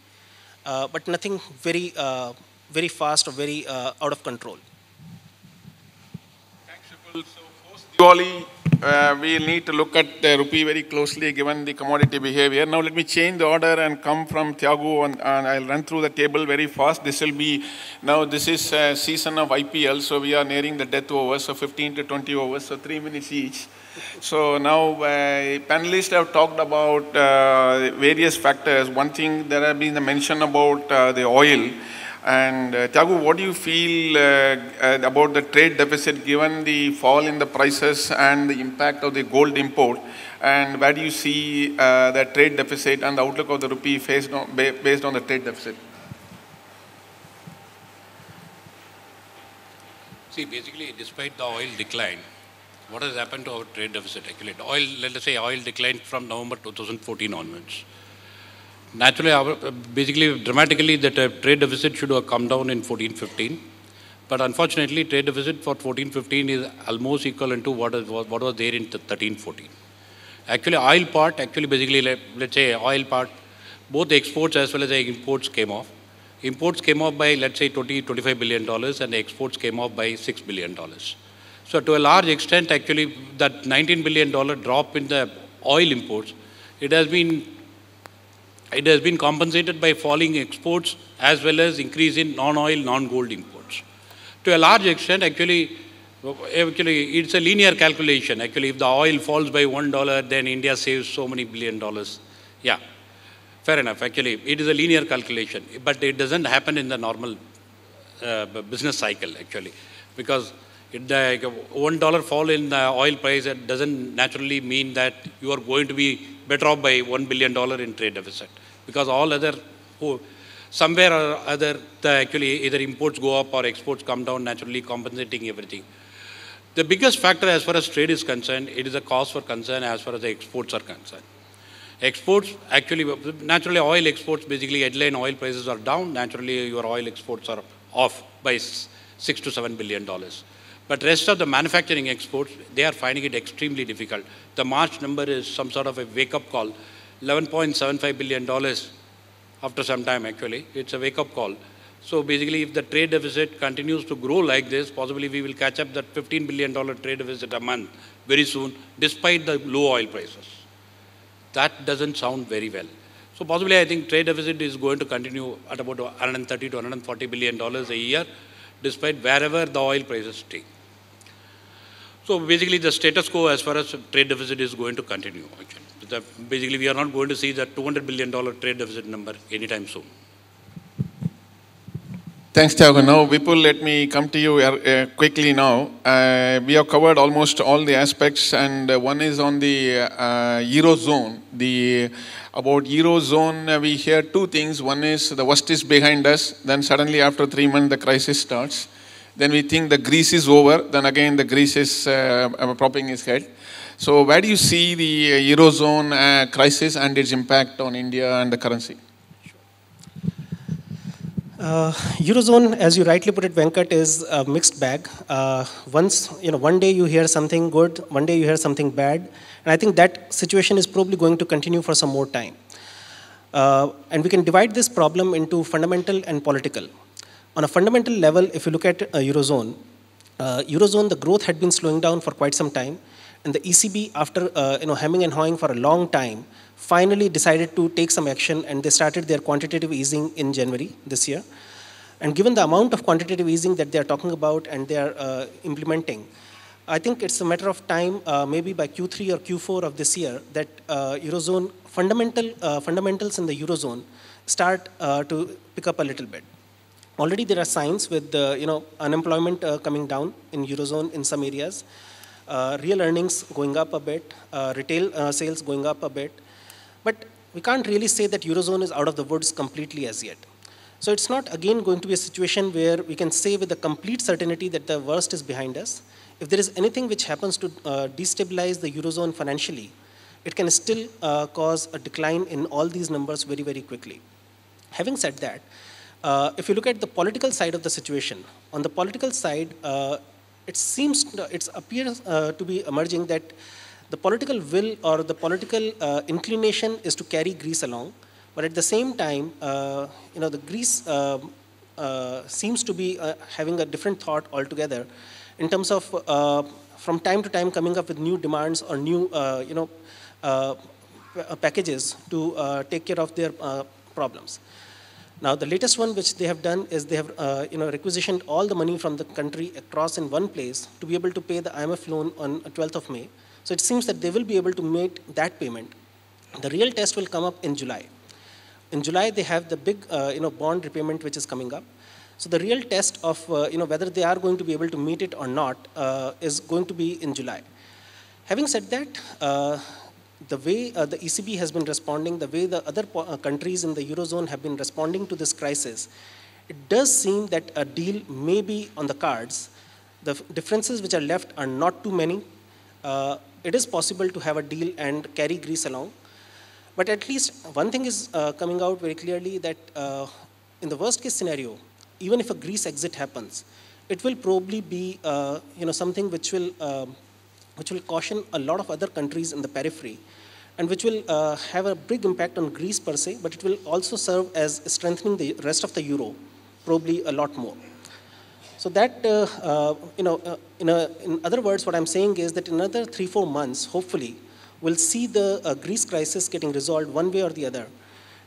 uh, but nothing very, uh, very fast or very uh, out of control. Thanks, So post Diwali, uh, we need to look at the rupee very closely given the commodity behavior. Now let me change the order and come from Tyagu and, and, I'll run through the table very fast. This will be, now this is a season of IPL, so we are nearing the death overs, so 15 to 20 overs, so three minutes each. So now uh, panelists have talked about uh, various factors. One thing there have been the mention about uh, the oil. And uh, Tyagu, what do you feel uh, uh, about the trade deficit given the fall in the prices and the impact of the gold import? And where do you see uh, the trade deficit and the outlook of the rupee based on, based on the trade deficit? See, basically, despite the oil decline, what has happened to our trade deficit actually? Oil, let us say oil declined from November 2014 onwards. Naturally, basically, dramatically, that uh, trade deficit should have come down in 14-15. But unfortunately, trade deficit for 14-15 is almost equivalent to what, is, what was there in 13-14. Actually, oil part, actually, basically, let, let's say oil part, both exports as well as imports came off. Imports came off by, let's say, 20, 25 billion dollars, and exports came off by 6 billion dollars. So to a large extent, actually, that $19 billion drop in the oil imports, it has been it has been compensated by falling exports as well as increase in non-oil, non-gold imports. To a large extent, actually, actually, it's a linear calculation. Actually, if the oil falls by one dollar, then India saves so many billion dollars. Yeah, fair enough. Actually, it is a linear calculation, but it doesn't happen in the normal uh, business cycle, actually, because the one dollar fall in the oil price doesn't naturally mean that you are going to be better off by one billion dollar in trade deficit because all other oh, somewhere or other the actually either imports go up or exports come down naturally compensating everything. The biggest factor as far as trade is concerned, it is a cause for concern as far as the exports are concerned. Exports actually naturally oil exports basically headline oil prices are down. Naturally your oil exports are off by six to seven billion dollars. But rest of the manufacturing exports, they are finding it extremely difficult. The March number is some sort of a wake-up call. $11.75 billion after some time, actually. It's a wake-up call. So basically, if the trade deficit continues to grow like this, possibly we will catch up that $15 billion trade deficit a month very soon, despite the low oil prices. That doesn't sound very well. So possibly I think trade deficit is going to continue at about 130 to 140 billion dollars a year, despite wherever the oil prices stay. So basically the status quo as far as trade deficit is going to continue actually. Basically we are not going to see that 200 billion dollar trade deficit number anytime soon. Thanks, Tyagu. Now, Vipul, let me come to you uh, quickly now. Uh, we have covered almost all the aspects, and uh, one is on the uh, Eurozone. The, about Eurozone, uh, we hear two things. One is the worst is behind us, then suddenly after three months, the crisis starts. Then we think the Greece is over, then again the Greece is uh, propping its head. So, where do you see the Eurozone crisis and its impact on India and the currency? Uh, Eurozone, as you rightly put it, Venkat, is a mixed bag. Uh, once, you know, one day you hear something good, one day you hear something bad, and I think that situation is probably going to continue for some more time. Uh, and we can divide this problem into fundamental and political. On a fundamental level, if you look at uh, Eurozone, uh, Eurozone, the growth had been slowing down for quite some time, and the ECB, after uh, you know, hemming and hawing for a long time, finally decided to take some action and they started their quantitative easing in January this year. And given the amount of quantitative easing that they are talking about and they are uh, implementing, I think it's a matter of time, uh, maybe by Q3 or Q4 of this year, that uh, Eurozone fundamental fundamentals in the Eurozone start to pick up a little bit. Already there are signs with you know unemployment uh, coming down in Eurozone in some areas, real earnings going up a bit, retail sales going up a bit, but we can't really say that Eurozone is out of the woods completely as yet. So it's not again going to be a situation where we can say with a complete certainty that the worst is behind us. If there is anything which happens to uh, destabilize the Eurozone financially, it can still uh, cause a decline in all these numbers very, very quickly. Having said that, uh, if you look at the political side of the situation, on the political side, uh, it seems, it appears uh, to be emerging that the political will or the political uh, inclination is to carry Greece along, but at the same time, uh, you know, the Greece uh, uh seems to be uh, having a different thought altogether in terms of uh, from time to time coming up with new demands or new, you know, packages to take care of their problems. Now, the latest one which they have done is they have, uh, you know, requisitioned all the money from the country across in one place to be able to pay the IMF loan on 12th of May. So it seems that they will be able to make that payment. The real test will come up in July. In July, they have the big uh, you know, bond repayment which is coming up. So the real test of uh, you know, whether they are going to be able to meet it or not uh, is going to be in July. Having said that, uh, the way uh, the ECB has been responding, the way the other uh, countries in the Eurozone have been responding to this crisis, it does seem that a deal may be on the cards. The differences which are left are not too many. Uh, it is possible to have a deal and carry Greece along. But at least one thing is uh, coming out very clearly that uh, in the worst case scenario, even if a Greece exit happens, it will probably be uh, you know, something which will, um, which will caution a lot of other countries in the periphery and which will uh, have a big impact on Greece per se, but it will also serve as strengthening the rest of the euro, probably a lot more. So that, uh, uh, you know, uh, in, a, in, other words, what I'm saying is that in another three, four months, hopefully, we'll see the uh, Greece crisis getting resolved one way or the other.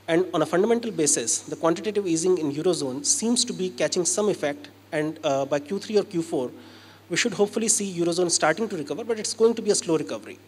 And on a fundamental basis, the quantitative easing in Eurozone seems to be catching some effect. And uh, by Q3 or Q4, we should hopefully see Eurozone starting to recover, but it's going to be a slow recovery.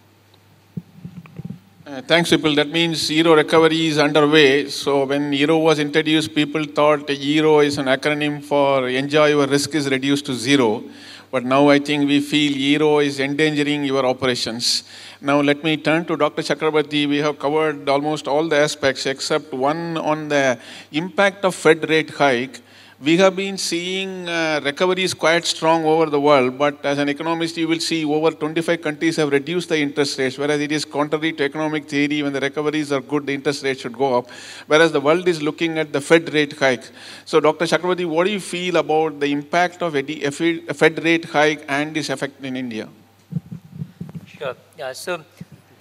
Uh, thanks, Vipul. That means Euro recovery is underway. So when Euro was introduced, people thought Euro is an acronym for enjoy your risk is reduced to zero. But now I think we feel Euro is endangering your operations. Now let me turn to Dr. Chakraborty. We have covered almost all the aspects except one on the impact of Fed rate hike we have been seeing uh, recoveries quite strong over the world, but as an economist, you will see over 25 countries have reduced the interest rates, whereas it is contrary to economic theory. When the recoveries are good, the interest rate should go up, whereas the world is looking at the Fed rate hike. So, Dr. Chakraborty, what do you feel about the impact of a Fed rate hike and its effect in India? Sure. Yeah, so,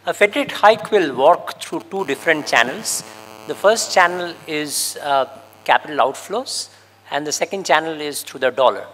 a Fed rate hike will work through two different channels. The first channel is uh, capital outflows and the second channel is through the dollar.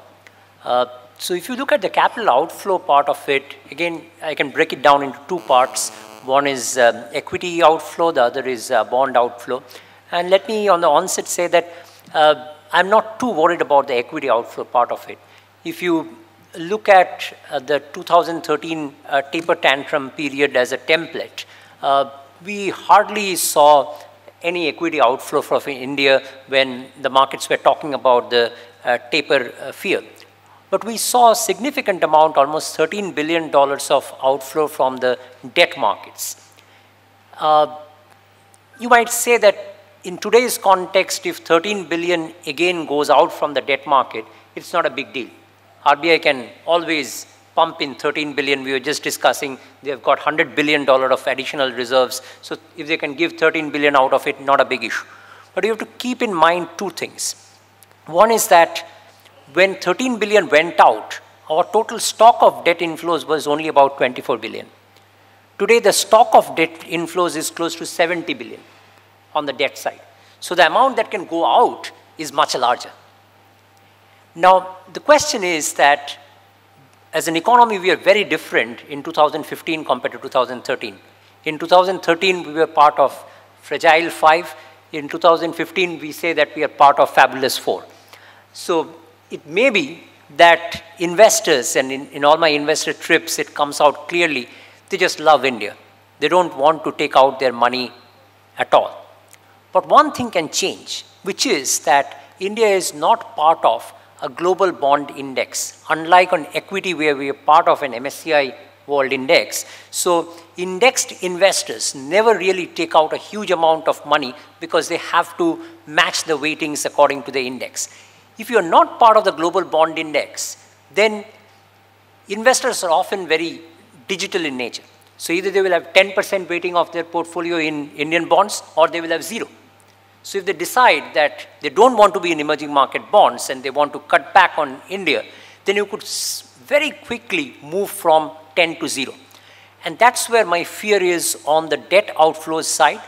Uh, so if you look at the capital outflow part of it, again, I can break it down into two parts. One is um, equity outflow, the other is uh, bond outflow. And let me on the onset say that uh, I'm not too worried about the equity outflow part of it. If you look at uh, the 2013 uh, taper tantrum period as a template, uh, we hardly saw any equity outflow from India when the markets were talking about the uh, taper uh, fear. But we saw a significant amount, almost $13 billion of outflow from the debt markets. Uh, you might say that in today's context, if 13 billion again goes out from the debt market, it's not a big deal. RBI can always pump in 13 billion. We were just discussing they've got 100 billion dollar of additional reserves. So if they can give 13 billion out of it, not a big issue. But you have to keep in mind two things. One is that when 13 billion went out, our total stock of debt inflows was only about 24 billion. Today, the stock of debt inflows is close to 70 billion on the debt side. So the amount that can go out is much larger. Now, the question is that as an economy, we are very different in 2015 compared to 2013. In 2013, we were part of Fragile 5. In 2015, we say that we are part of Fabulous 4. So it may be that investors, and in, in all my investor trips, it comes out clearly, they just love India. They don't want to take out their money at all. But one thing can change, which is that India is not part of a global bond index, unlike on equity where we are part of an MSCI world index. So indexed investors never really take out a huge amount of money because they have to match the weightings according to the index. If you are not part of the global bond index, then investors are often very digital in nature. So either they will have 10% weighting of their portfolio in Indian bonds or they will have zero. So if they decide that they don't want to be in emerging market bonds and they want to cut back on India, then you could very quickly move from 10 to 0. And that's where my fear is on the debt outflows side.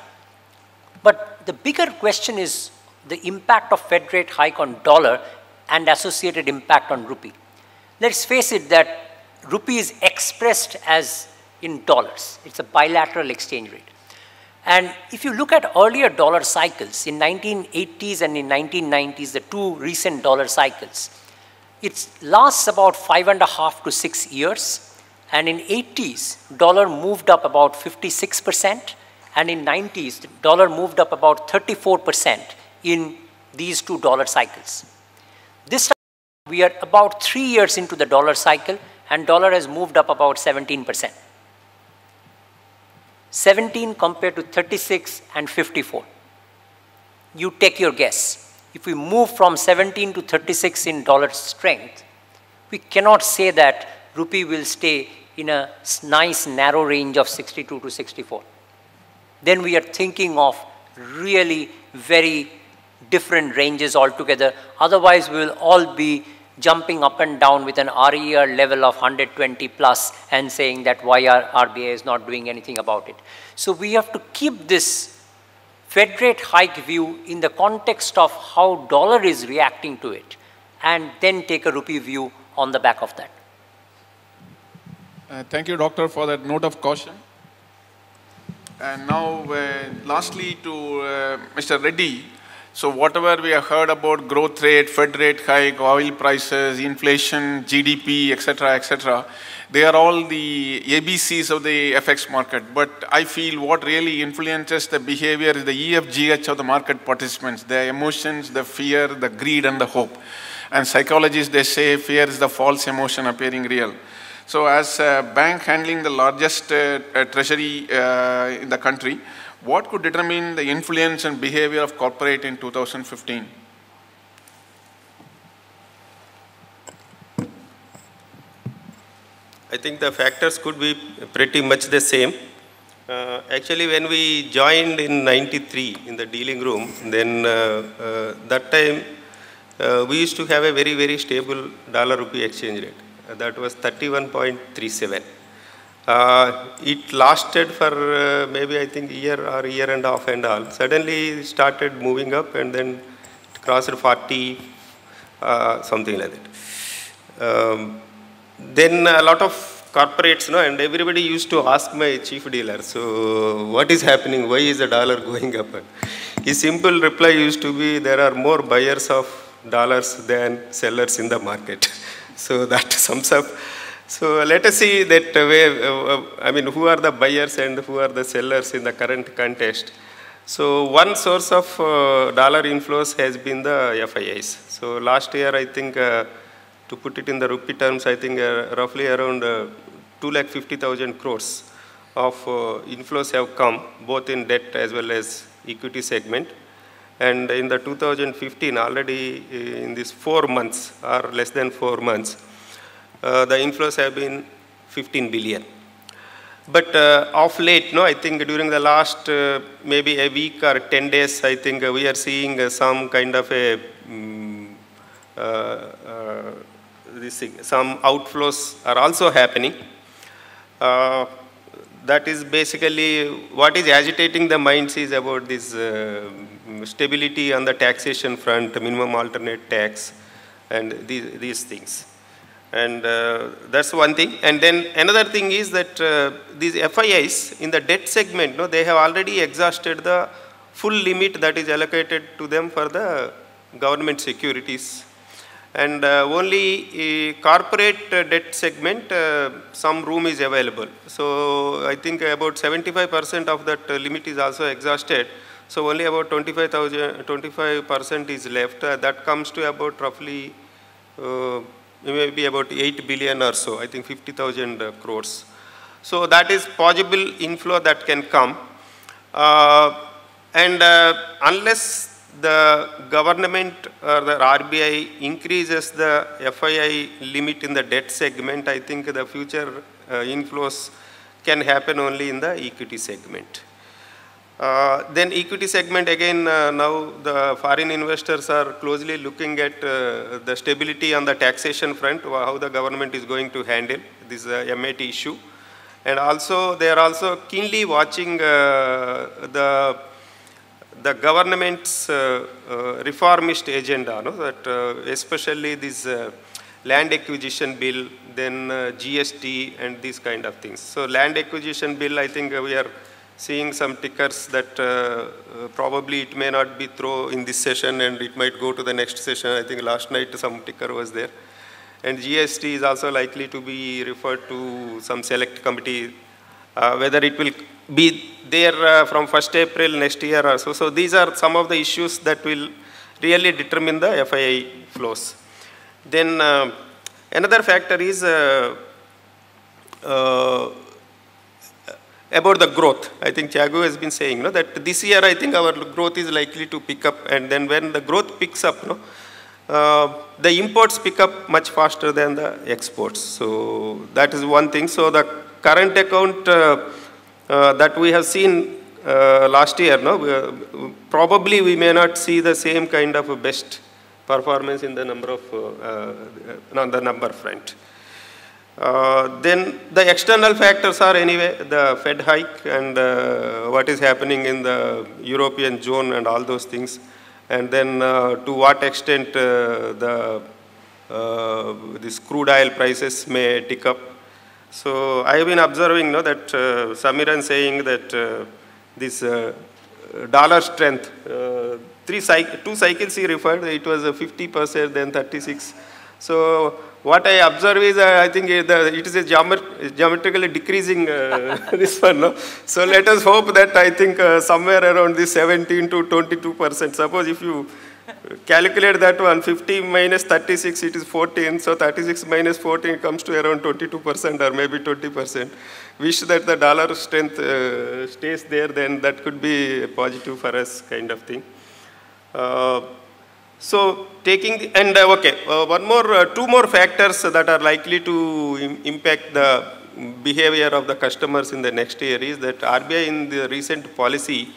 But the bigger question is the impact of Fed rate hike on dollar and associated impact on rupee. Let's face it that rupee is expressed as in dollars. It's a bilateral exchange rate. And if you look at earlier dollar cycles in 1980s and in 1990s, the two recent dollar cycles, it lasts about five and a half to six years. And in 80s, dollar moved up about 56%. And in 90s, dollar moved up about 34% in these two dollar cycles. This time, we are about three years into the dollar cycle, and dollar has moved up about 17%. 17 compared to 36 and 54. You take your guess. If we move from 17 to 36 in dollar strength, we cannot say that rupee will stay in a nice narrow range of 62 to 64. Then we are thinking of really very different ranges altogether. Otherwise, we will all be jumping up and down with an RER level of 120 plus and saying that why our RBI is not doing anything about it. So we have to keep this Fed rate hike view in the context of how dollar is reacting to it and then take a rupee view on the back of that. Uh, thank you, Doctor, for that note of caution. And now, uh, lastly, to uh, Mr. Reddy, so whatever we have heard about growth rate, Fed rate hike, oil prices, inflation, GDP, etc., etc., they are all the ABCs of the FX market. But I feel what really influences the behavior is the EFGH of the market participants, their emotions, the fear, the greed, and the hope. And psychologists, they say fear is the false emotion appearing real. So as a bank handling the largest uh, uh, treasury uh, in the country, what could determine the influence and behavior of corporate in 2015? I think the factors could be pretty much the same. Uh, actually, when we joined in 93 in the dealing room, then uh, uh, that time uh, we used to have a very, very stable dollar rupee exchange rate. that was 31.37. Uh, it lasted for uh, maybe I think year or year and a half and all. Suddenly it started moving up and then it crossed 40, uh, something like that. Um, then a lot of corporates, no, and everybody used to ask my chief dealer, so what is happening? Why is the dollar *laughs* going up? His simple reply used to be, there are more buyers of dollars than sellers in the market. *laughs* so that sums up. So let us see that way, uh, I mean, who are the buyers and who are the sellers in the current context. So one source of uh, dollar inflows has been the FIIs. So last year, I think, uh, to put it in the rupee terms, I think uh, roughly around uh, 2,50,000 crores of uh, inflows have come, both in debt as well as equity segment. And in the 2015, already uh, in these four months, or less than four months, the inflows have been 15 billion. But uh, of late, no, I think during the last uh, maybe a week or 10 days, I think uh, we are seeing uh, some kind of a uh, uh, this some outflows are also happening. Uh, that is basically what is agitating the minds is about this uh, stability on the taxation front, minimum alternate tax, and these, these things. And uh, that's one thing. And then another thing is that uh, these FIIs in the debt segment, no, they have already exhausted the full limit that is allocated to them for the government securities. And uh, only corporate uh, debt segment, uh, some room is available. So I think about 75% of that uh, limit is also exhausted. So only about 25,000, 25% is left. that comes to about roughly maybe about 8 billion or so, I think 50,000 uh, crores. So that is possible inflow that can come. Uh, and uh, unless the government or the RBI increases the FII limit in the debt segment, I think the future uh, inflows can happen only in the equity segment. Uh, then equity segment again uh, now the foreign investors are closely looking at uh, the stability on the taxation front, how the government is going to handle this uh, MAT issue. And also they are also keenly watching uh, the, the government's uh, reformist agenda, no? that especially this land acquisition bill, then GST and these kind of things. So land acquisition bill I think we are seeing some tickers that uh, uh, probably it may not be through in this session and it might go to the next session. I think last night some ticker was there. And GST is also likely to be referred to some select committee, uh, whether it will be there uh, from 1st April next year or so. So these are some of the issues that will really determine the FII flows. Then uh, another factor is uh, about the growth. I think Tyagu has been saying no, that this year I think our growth is likely to pick up and then when the growth picks up, no, uh, the imports pick up much faster than the exports. So that is one thing. So the current account uh, uh, that we have seen uh, last year, no, probably we may not see the same kind of best performance in the number of, uh, uh, on the number front. Uh, then the external factors are anyway the Fed hike and uh, what is happening in the European zone and all those things. And then uh, to what extent uh, the uh, this crude oil prices may tick up. So I have been observing no, that uh, Samiran saying that this dollar strength, three two cycles he referred, it was 50%, then 36. So what I observe is, uh, I think the, it is a geomet geometrically decreasing uh, *laughs* this one. No? So let us hope that I think uh, somewhere around this 17 to 22 percent. Suppose if you calculate that one, 50 minus 36, it is 14. So 36 minus 14 comes to around 22 percent or maybe 20 percent. Wish that the dollar strength uh, stays there, then that could be positive for us kind of thing. Uh, so taking, the, and uh, okay, uh, one more, uh, two more factors that are likely to Im impact the behavior of the customers in the next year is that RBI in the recent policy,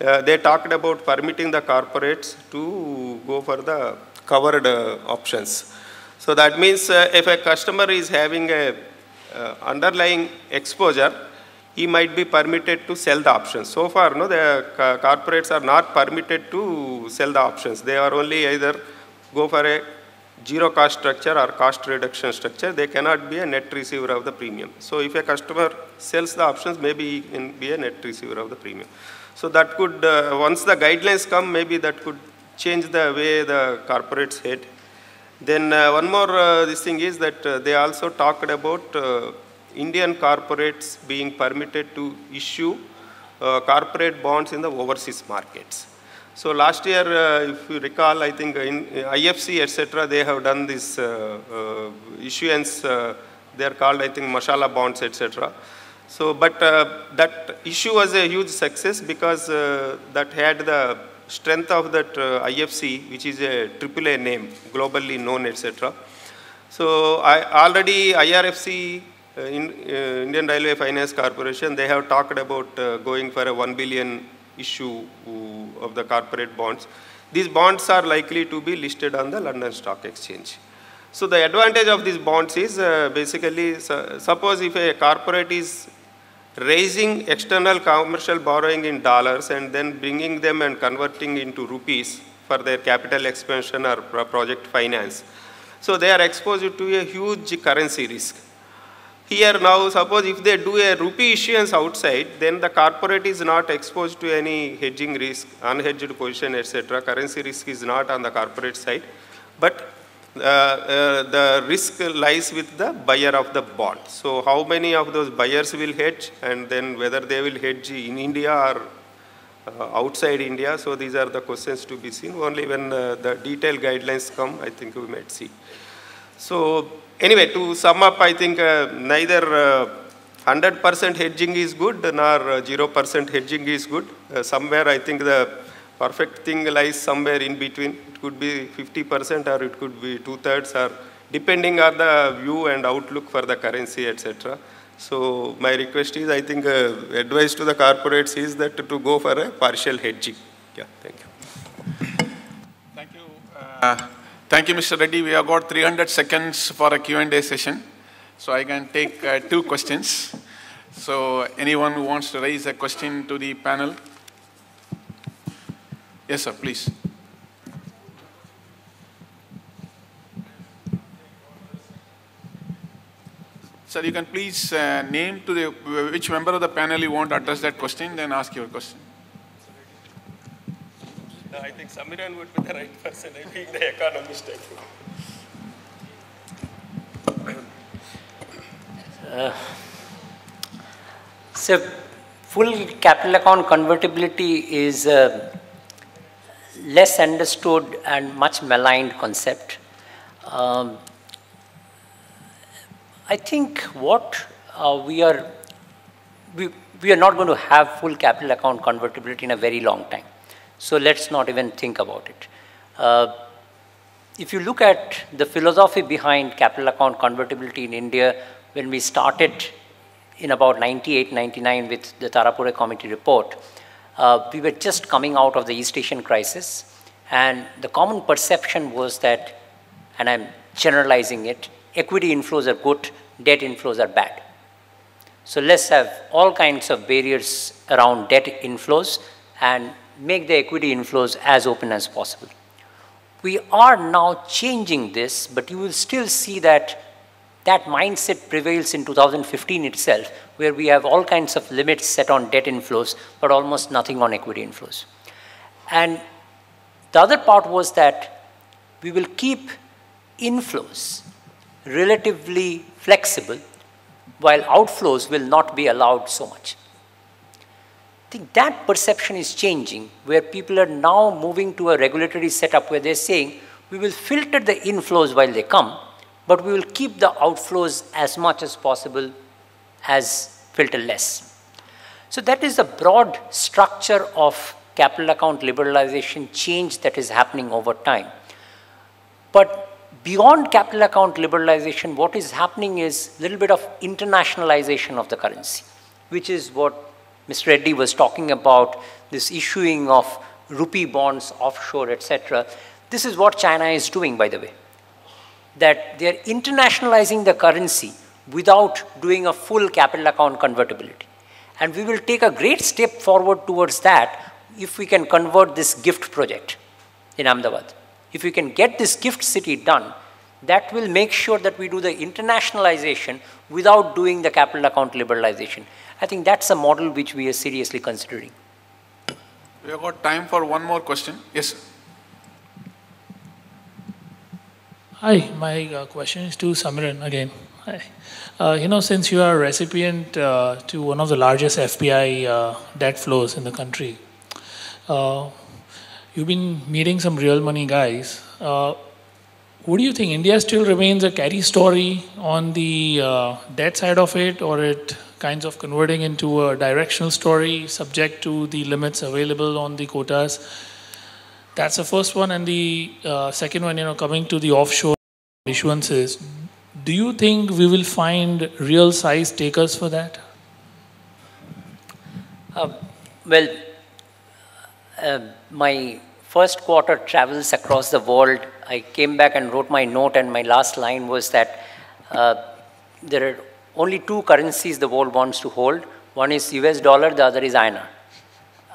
uh, they talked about permitting the corporates to go for the covered uh, options. So that means uh, if a customer is having a underlying exposure, he might be permitted to sell the options. So far, no, the corporates are not permitted to sell the options. They are only either go for a zero cost structure or cost reduction structure, they cannot be a net receiver of the premium. So if a customer sells the options, maybe he can be a net receiver of the premium. So that could, uh, once the guidelines come, maybe that could change the way the corporates head. Then uh, one more uh, this thing is that uh, they also talked about uh, Indian corporates being permitted to issue uh, corporate bonds in the overseas markets. So last year, uh, if you recall, I think in IFC, etc., they have done this uh, uh, issuance. Uh, they are called, I think, masala bonds, etc. So, but uh, that issue was a huge success because uh, that had the strength of that IFC, which is a AAA name, globally known, etc. So, I already IRFC uh, in, uh, Indian Railway Finance Corporation, they have talked about uh, going for a 1 billion issue of the corporate bonds. These bonds are likely to be listed on the London Stock Exchange. So the advantage of these bonds is uh, basically, suppose if a corporate is raising external commercial borrowing in dollars and then bringing them and converting into rupees for their capital expansion or project finance. So they are exposed to a huge currency risk. Here now, suppose if they do a rupee issuance outside, then the corporate is not exposed to any hedging risk, unhedged position, etc. Currency risk is not on the corporate side, but uh, uh, the risk lies with the buyer of the bond. So how many of those buyers will hedge and then whether they will hedge in India or uh, outside India. So these are the questions to be seen. Only when uh, the detailed guidelines come, I think we might see. So anyway, to sum up, I think uh, neither 100% uh, hedging is good nor 0% uh, hedging is good. Uh, somewhere I think the perfect thing lies somewhere in between. It could be 50% or it could be two-thirds or depending on the view and outlook for the currency, etc. So my request is, I think, uh, advice to the corporates is that to go for a partial hedging. Yeah, thank you. Thank you. Uh, Thank you, Mr. Reddy. We have got 300 seconds for a Q&A session. So I can take uh, two questions. So anyone who wants to raise a question to the panel? Yes, sir, please. Sir, you can please uh, name to the, which member of the panel you want to address that question, then ask your question. No, I think Samiran would be the right person, I think the economist. Uh, so, full capital account convertibility is a less understood and much maligned concept. Um, I think what uh, we are, we, we are not going to have full capital account convertibility in a very long time. So let's not even think about it. Uh, if you look at the philosophy behind capital account convertibility in India, when we started in about 98, 99 with the Tarapore committee report, uh, we were just coming out of the East Asian crisis. And the common perception was that, and I'm generalizing it, equity inflows are good, debt inflows are bad. So let's have all kinds of barriers around debt inflows and make the equity inflows as open as possible. We are now changing this, but you will still see that that mindset prevails in 2015 itself, where we have all kinds of limits set on debt inflows, but almost nothing on equity inflows. And the other part was that we will keep inflows relatively flexible, while outflows will not be allowed so much. I think that perception is changing, where people are now moving to a regulatory setup where they're saying, we will filter the inflows while they come, but we will keep the outflows as much as possible as filter less. So that is the broad structure of capital account liberalization change that is happening over time. But beyond capital account liberalization, what is happening is a little bit of internationalization of the currency, which is what Mr. Reddy was talking about this issuing of rupee bonds offshore, etc. This is what China is doing, by the way. That they're internationalizing the currency without doing a full capital account convertibility. And we will take a great step forward towards that if we can convert this GIFT project in Ahmedabad. If we can get this GIFT City done, that will make sure that we do the internationalization without doing the capital account liberalization. I think that's a model which we are seriously considering. We have got time for one more question. Yes. Hi, my uh, question is to Samiran again. Hi. Uh, you know, since you are a recipient uh, to one of the largest FPI uh, debt flows in the country, uh, you've been meeting some real money guys. Uh, what do you think? India still remains a carry story on the debt side of it, or it kinds of converting into a directional story subject to the limits available on the quotas? That's the first one. And the uh, second one, you know, coming to the offshore issuances, do you think we will find real size takers for that? Uh, well, uh, my first quarter travels across the world. I came back and wrote my note, and my last line was that uh, there are only two currencies the world wants to hold. One is US dollar, the other is INR.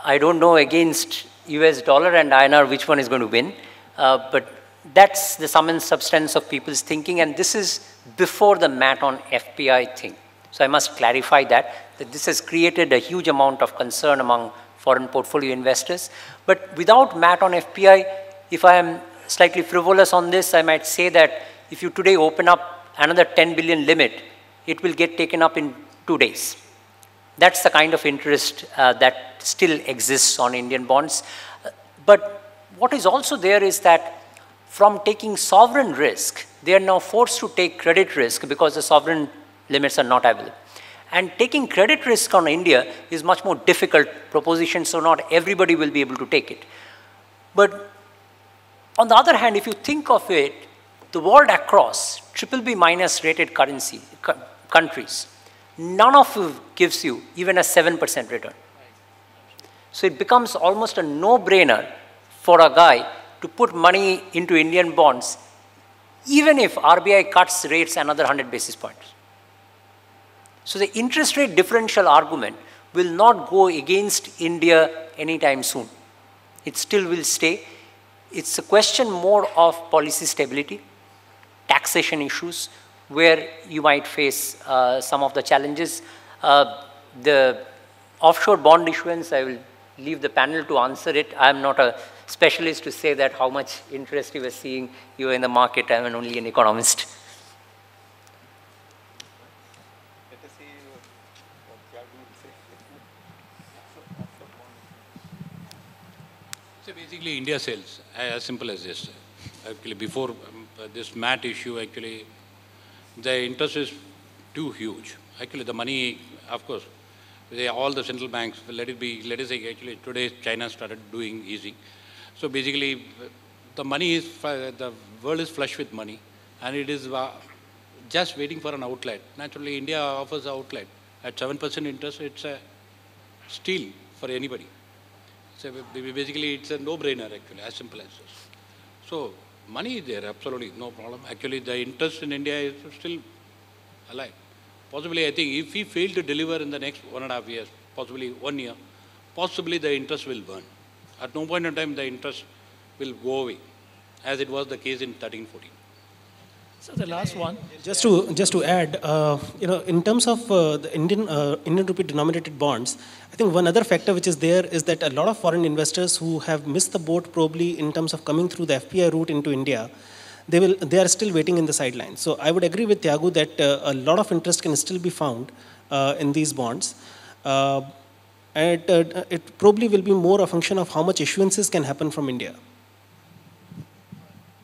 I don't know against US dollar and INR which one is going to win, uh, but that's the sum and substance of people's thinking, and this is before the MAT on FPI thing. So I must clarify that, that this has created a huge amount of concern among foreign portfolio investors. But without MAT on FPI, if I am slightly frivolous on this, I might say that if you today open up another 10 billion limit, it will get taken up in two days. That's the kind of interest uh, that still exists on Indian bonds. But what is also there is that from taking sovereign risk, they are now forced to take credit risk because the sovereign limits are not available. And taking credit risk on India is much more difficult proposition, so not everybody will be able to take it. But on the other hand, if you think of it, the world across, triple B minus rated currency, countries, none of you gives you even a 7% return. So it becomes almost a no-brainer for a guy to put money into Indian bonds, even if RBI cuts rates another 100 basis points. So the interest rate differential argument will not go against India anytime soon. It still will stay. It's a question more of policy stability, taxation issues, where you might face uh, some of the challenges. Uh, the offshore bond issuance, I will leave the panel to answer it. I'm not a specialist to say that how much interest you are seeing you are in the market. I'm only an economist. So basically India sells, as simple as this. Actually before um, this MAT issue, actually the interest is too huge. Actually, the money, of course, they, all the central banks, let it be, let us say, actually, today China started doing easy. So basically, the money is, the world is flush with money, and it is uh, just waiting for an outlet. Naturally, India offers an outlet. At 7% interest, it's a steal for anybody. So basically, it's a no-brainer, actually, as simple as this. So Money is there, absolutely, no problem. Actually, the interest in India is still alive. Possibly, I think, if we fail to deliver in the next one and a half years, possibly one year, possibly the interest will burn. At no point in time, the interest will go away, as it was the case in 13, 14. So the last one. Just to just to add, uh, you know, in terms of uh, the Indian uh, Indian rupee denominated bonds, I think one other factor which is there is that a lot of foreign investors who have missed the boat probably in terms of coming through the FPI route into India, they will they are still waiting in the sidelines. So I would agree with Tyagu that uh, a lot of interest can still be found uh, in these bonds. Uh, and it probably will be more a function of how much issuances can happen from India.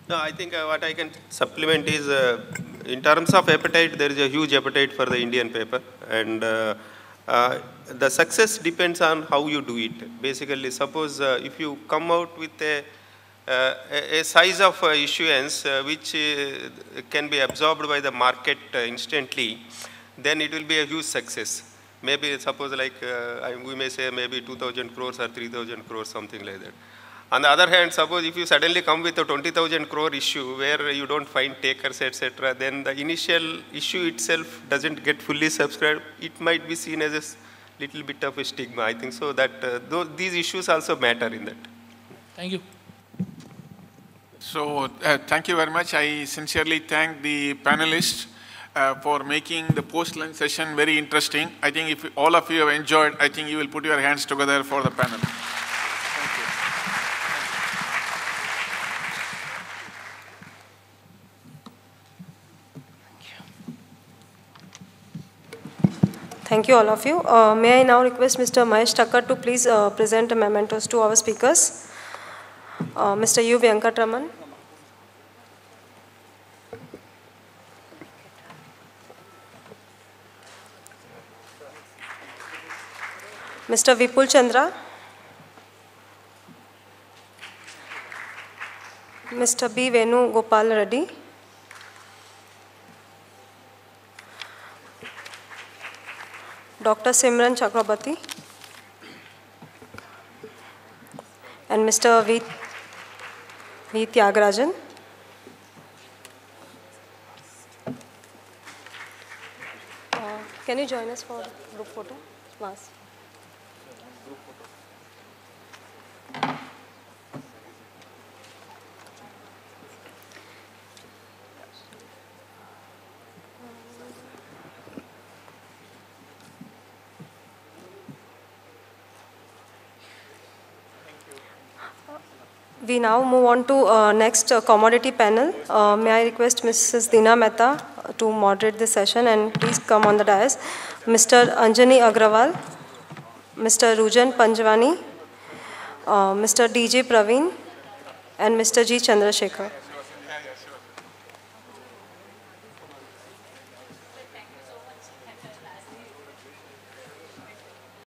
No, I think uh, what I can supplement is, uh, in terms of appetite, there is a huge appetite for the Indian paper, and uh, uh the success depends on how you do it. Basically, suppose uh, if you come out with a, uh, a size of issuance which can be absorbed by the market instantly, then it will be a huge success. Maybe suppose like we may say maybe 2,000 crores or 3,000 crores, something like that. On the other hand, suppose if you suddenly come with a 20,000 crore issue where you don't find takers, etc., then the initial issue itself doesn't get fully subscribed. It might be seen as a little bit of a stigma. I think so that uh, those, these issues also matter in that. Thank you. So uh, thank you very much. I sincerely thank the panelists uh, for making the post-lunch session very interesting. I think if all of you have enjoyed, I think you will put your hands together for the panel. Thank you, all of you. Uh, may I now request Mr. Mahesh Thakkar to please uh, present mementos to our speakers. Uh, Mr. U. Venkataraman. Mr. Vipul Chandra. Mr. B. Venu Gopal Reddy. Dr. Samiran Chakraborty. And Mr. V. V. Thiagarajan. Uh, can you join us for group photo? Last. We now move on to uh, next uh, commodity panel. Uh, may I request Mrs. Dina Mehta to moderate this session and please come on the dais. Mr. Anjani Agrawal, Mr. Rujan Panjwani, uh, Mr. DJ Praveen, and Mr. G. Chandrasekhar.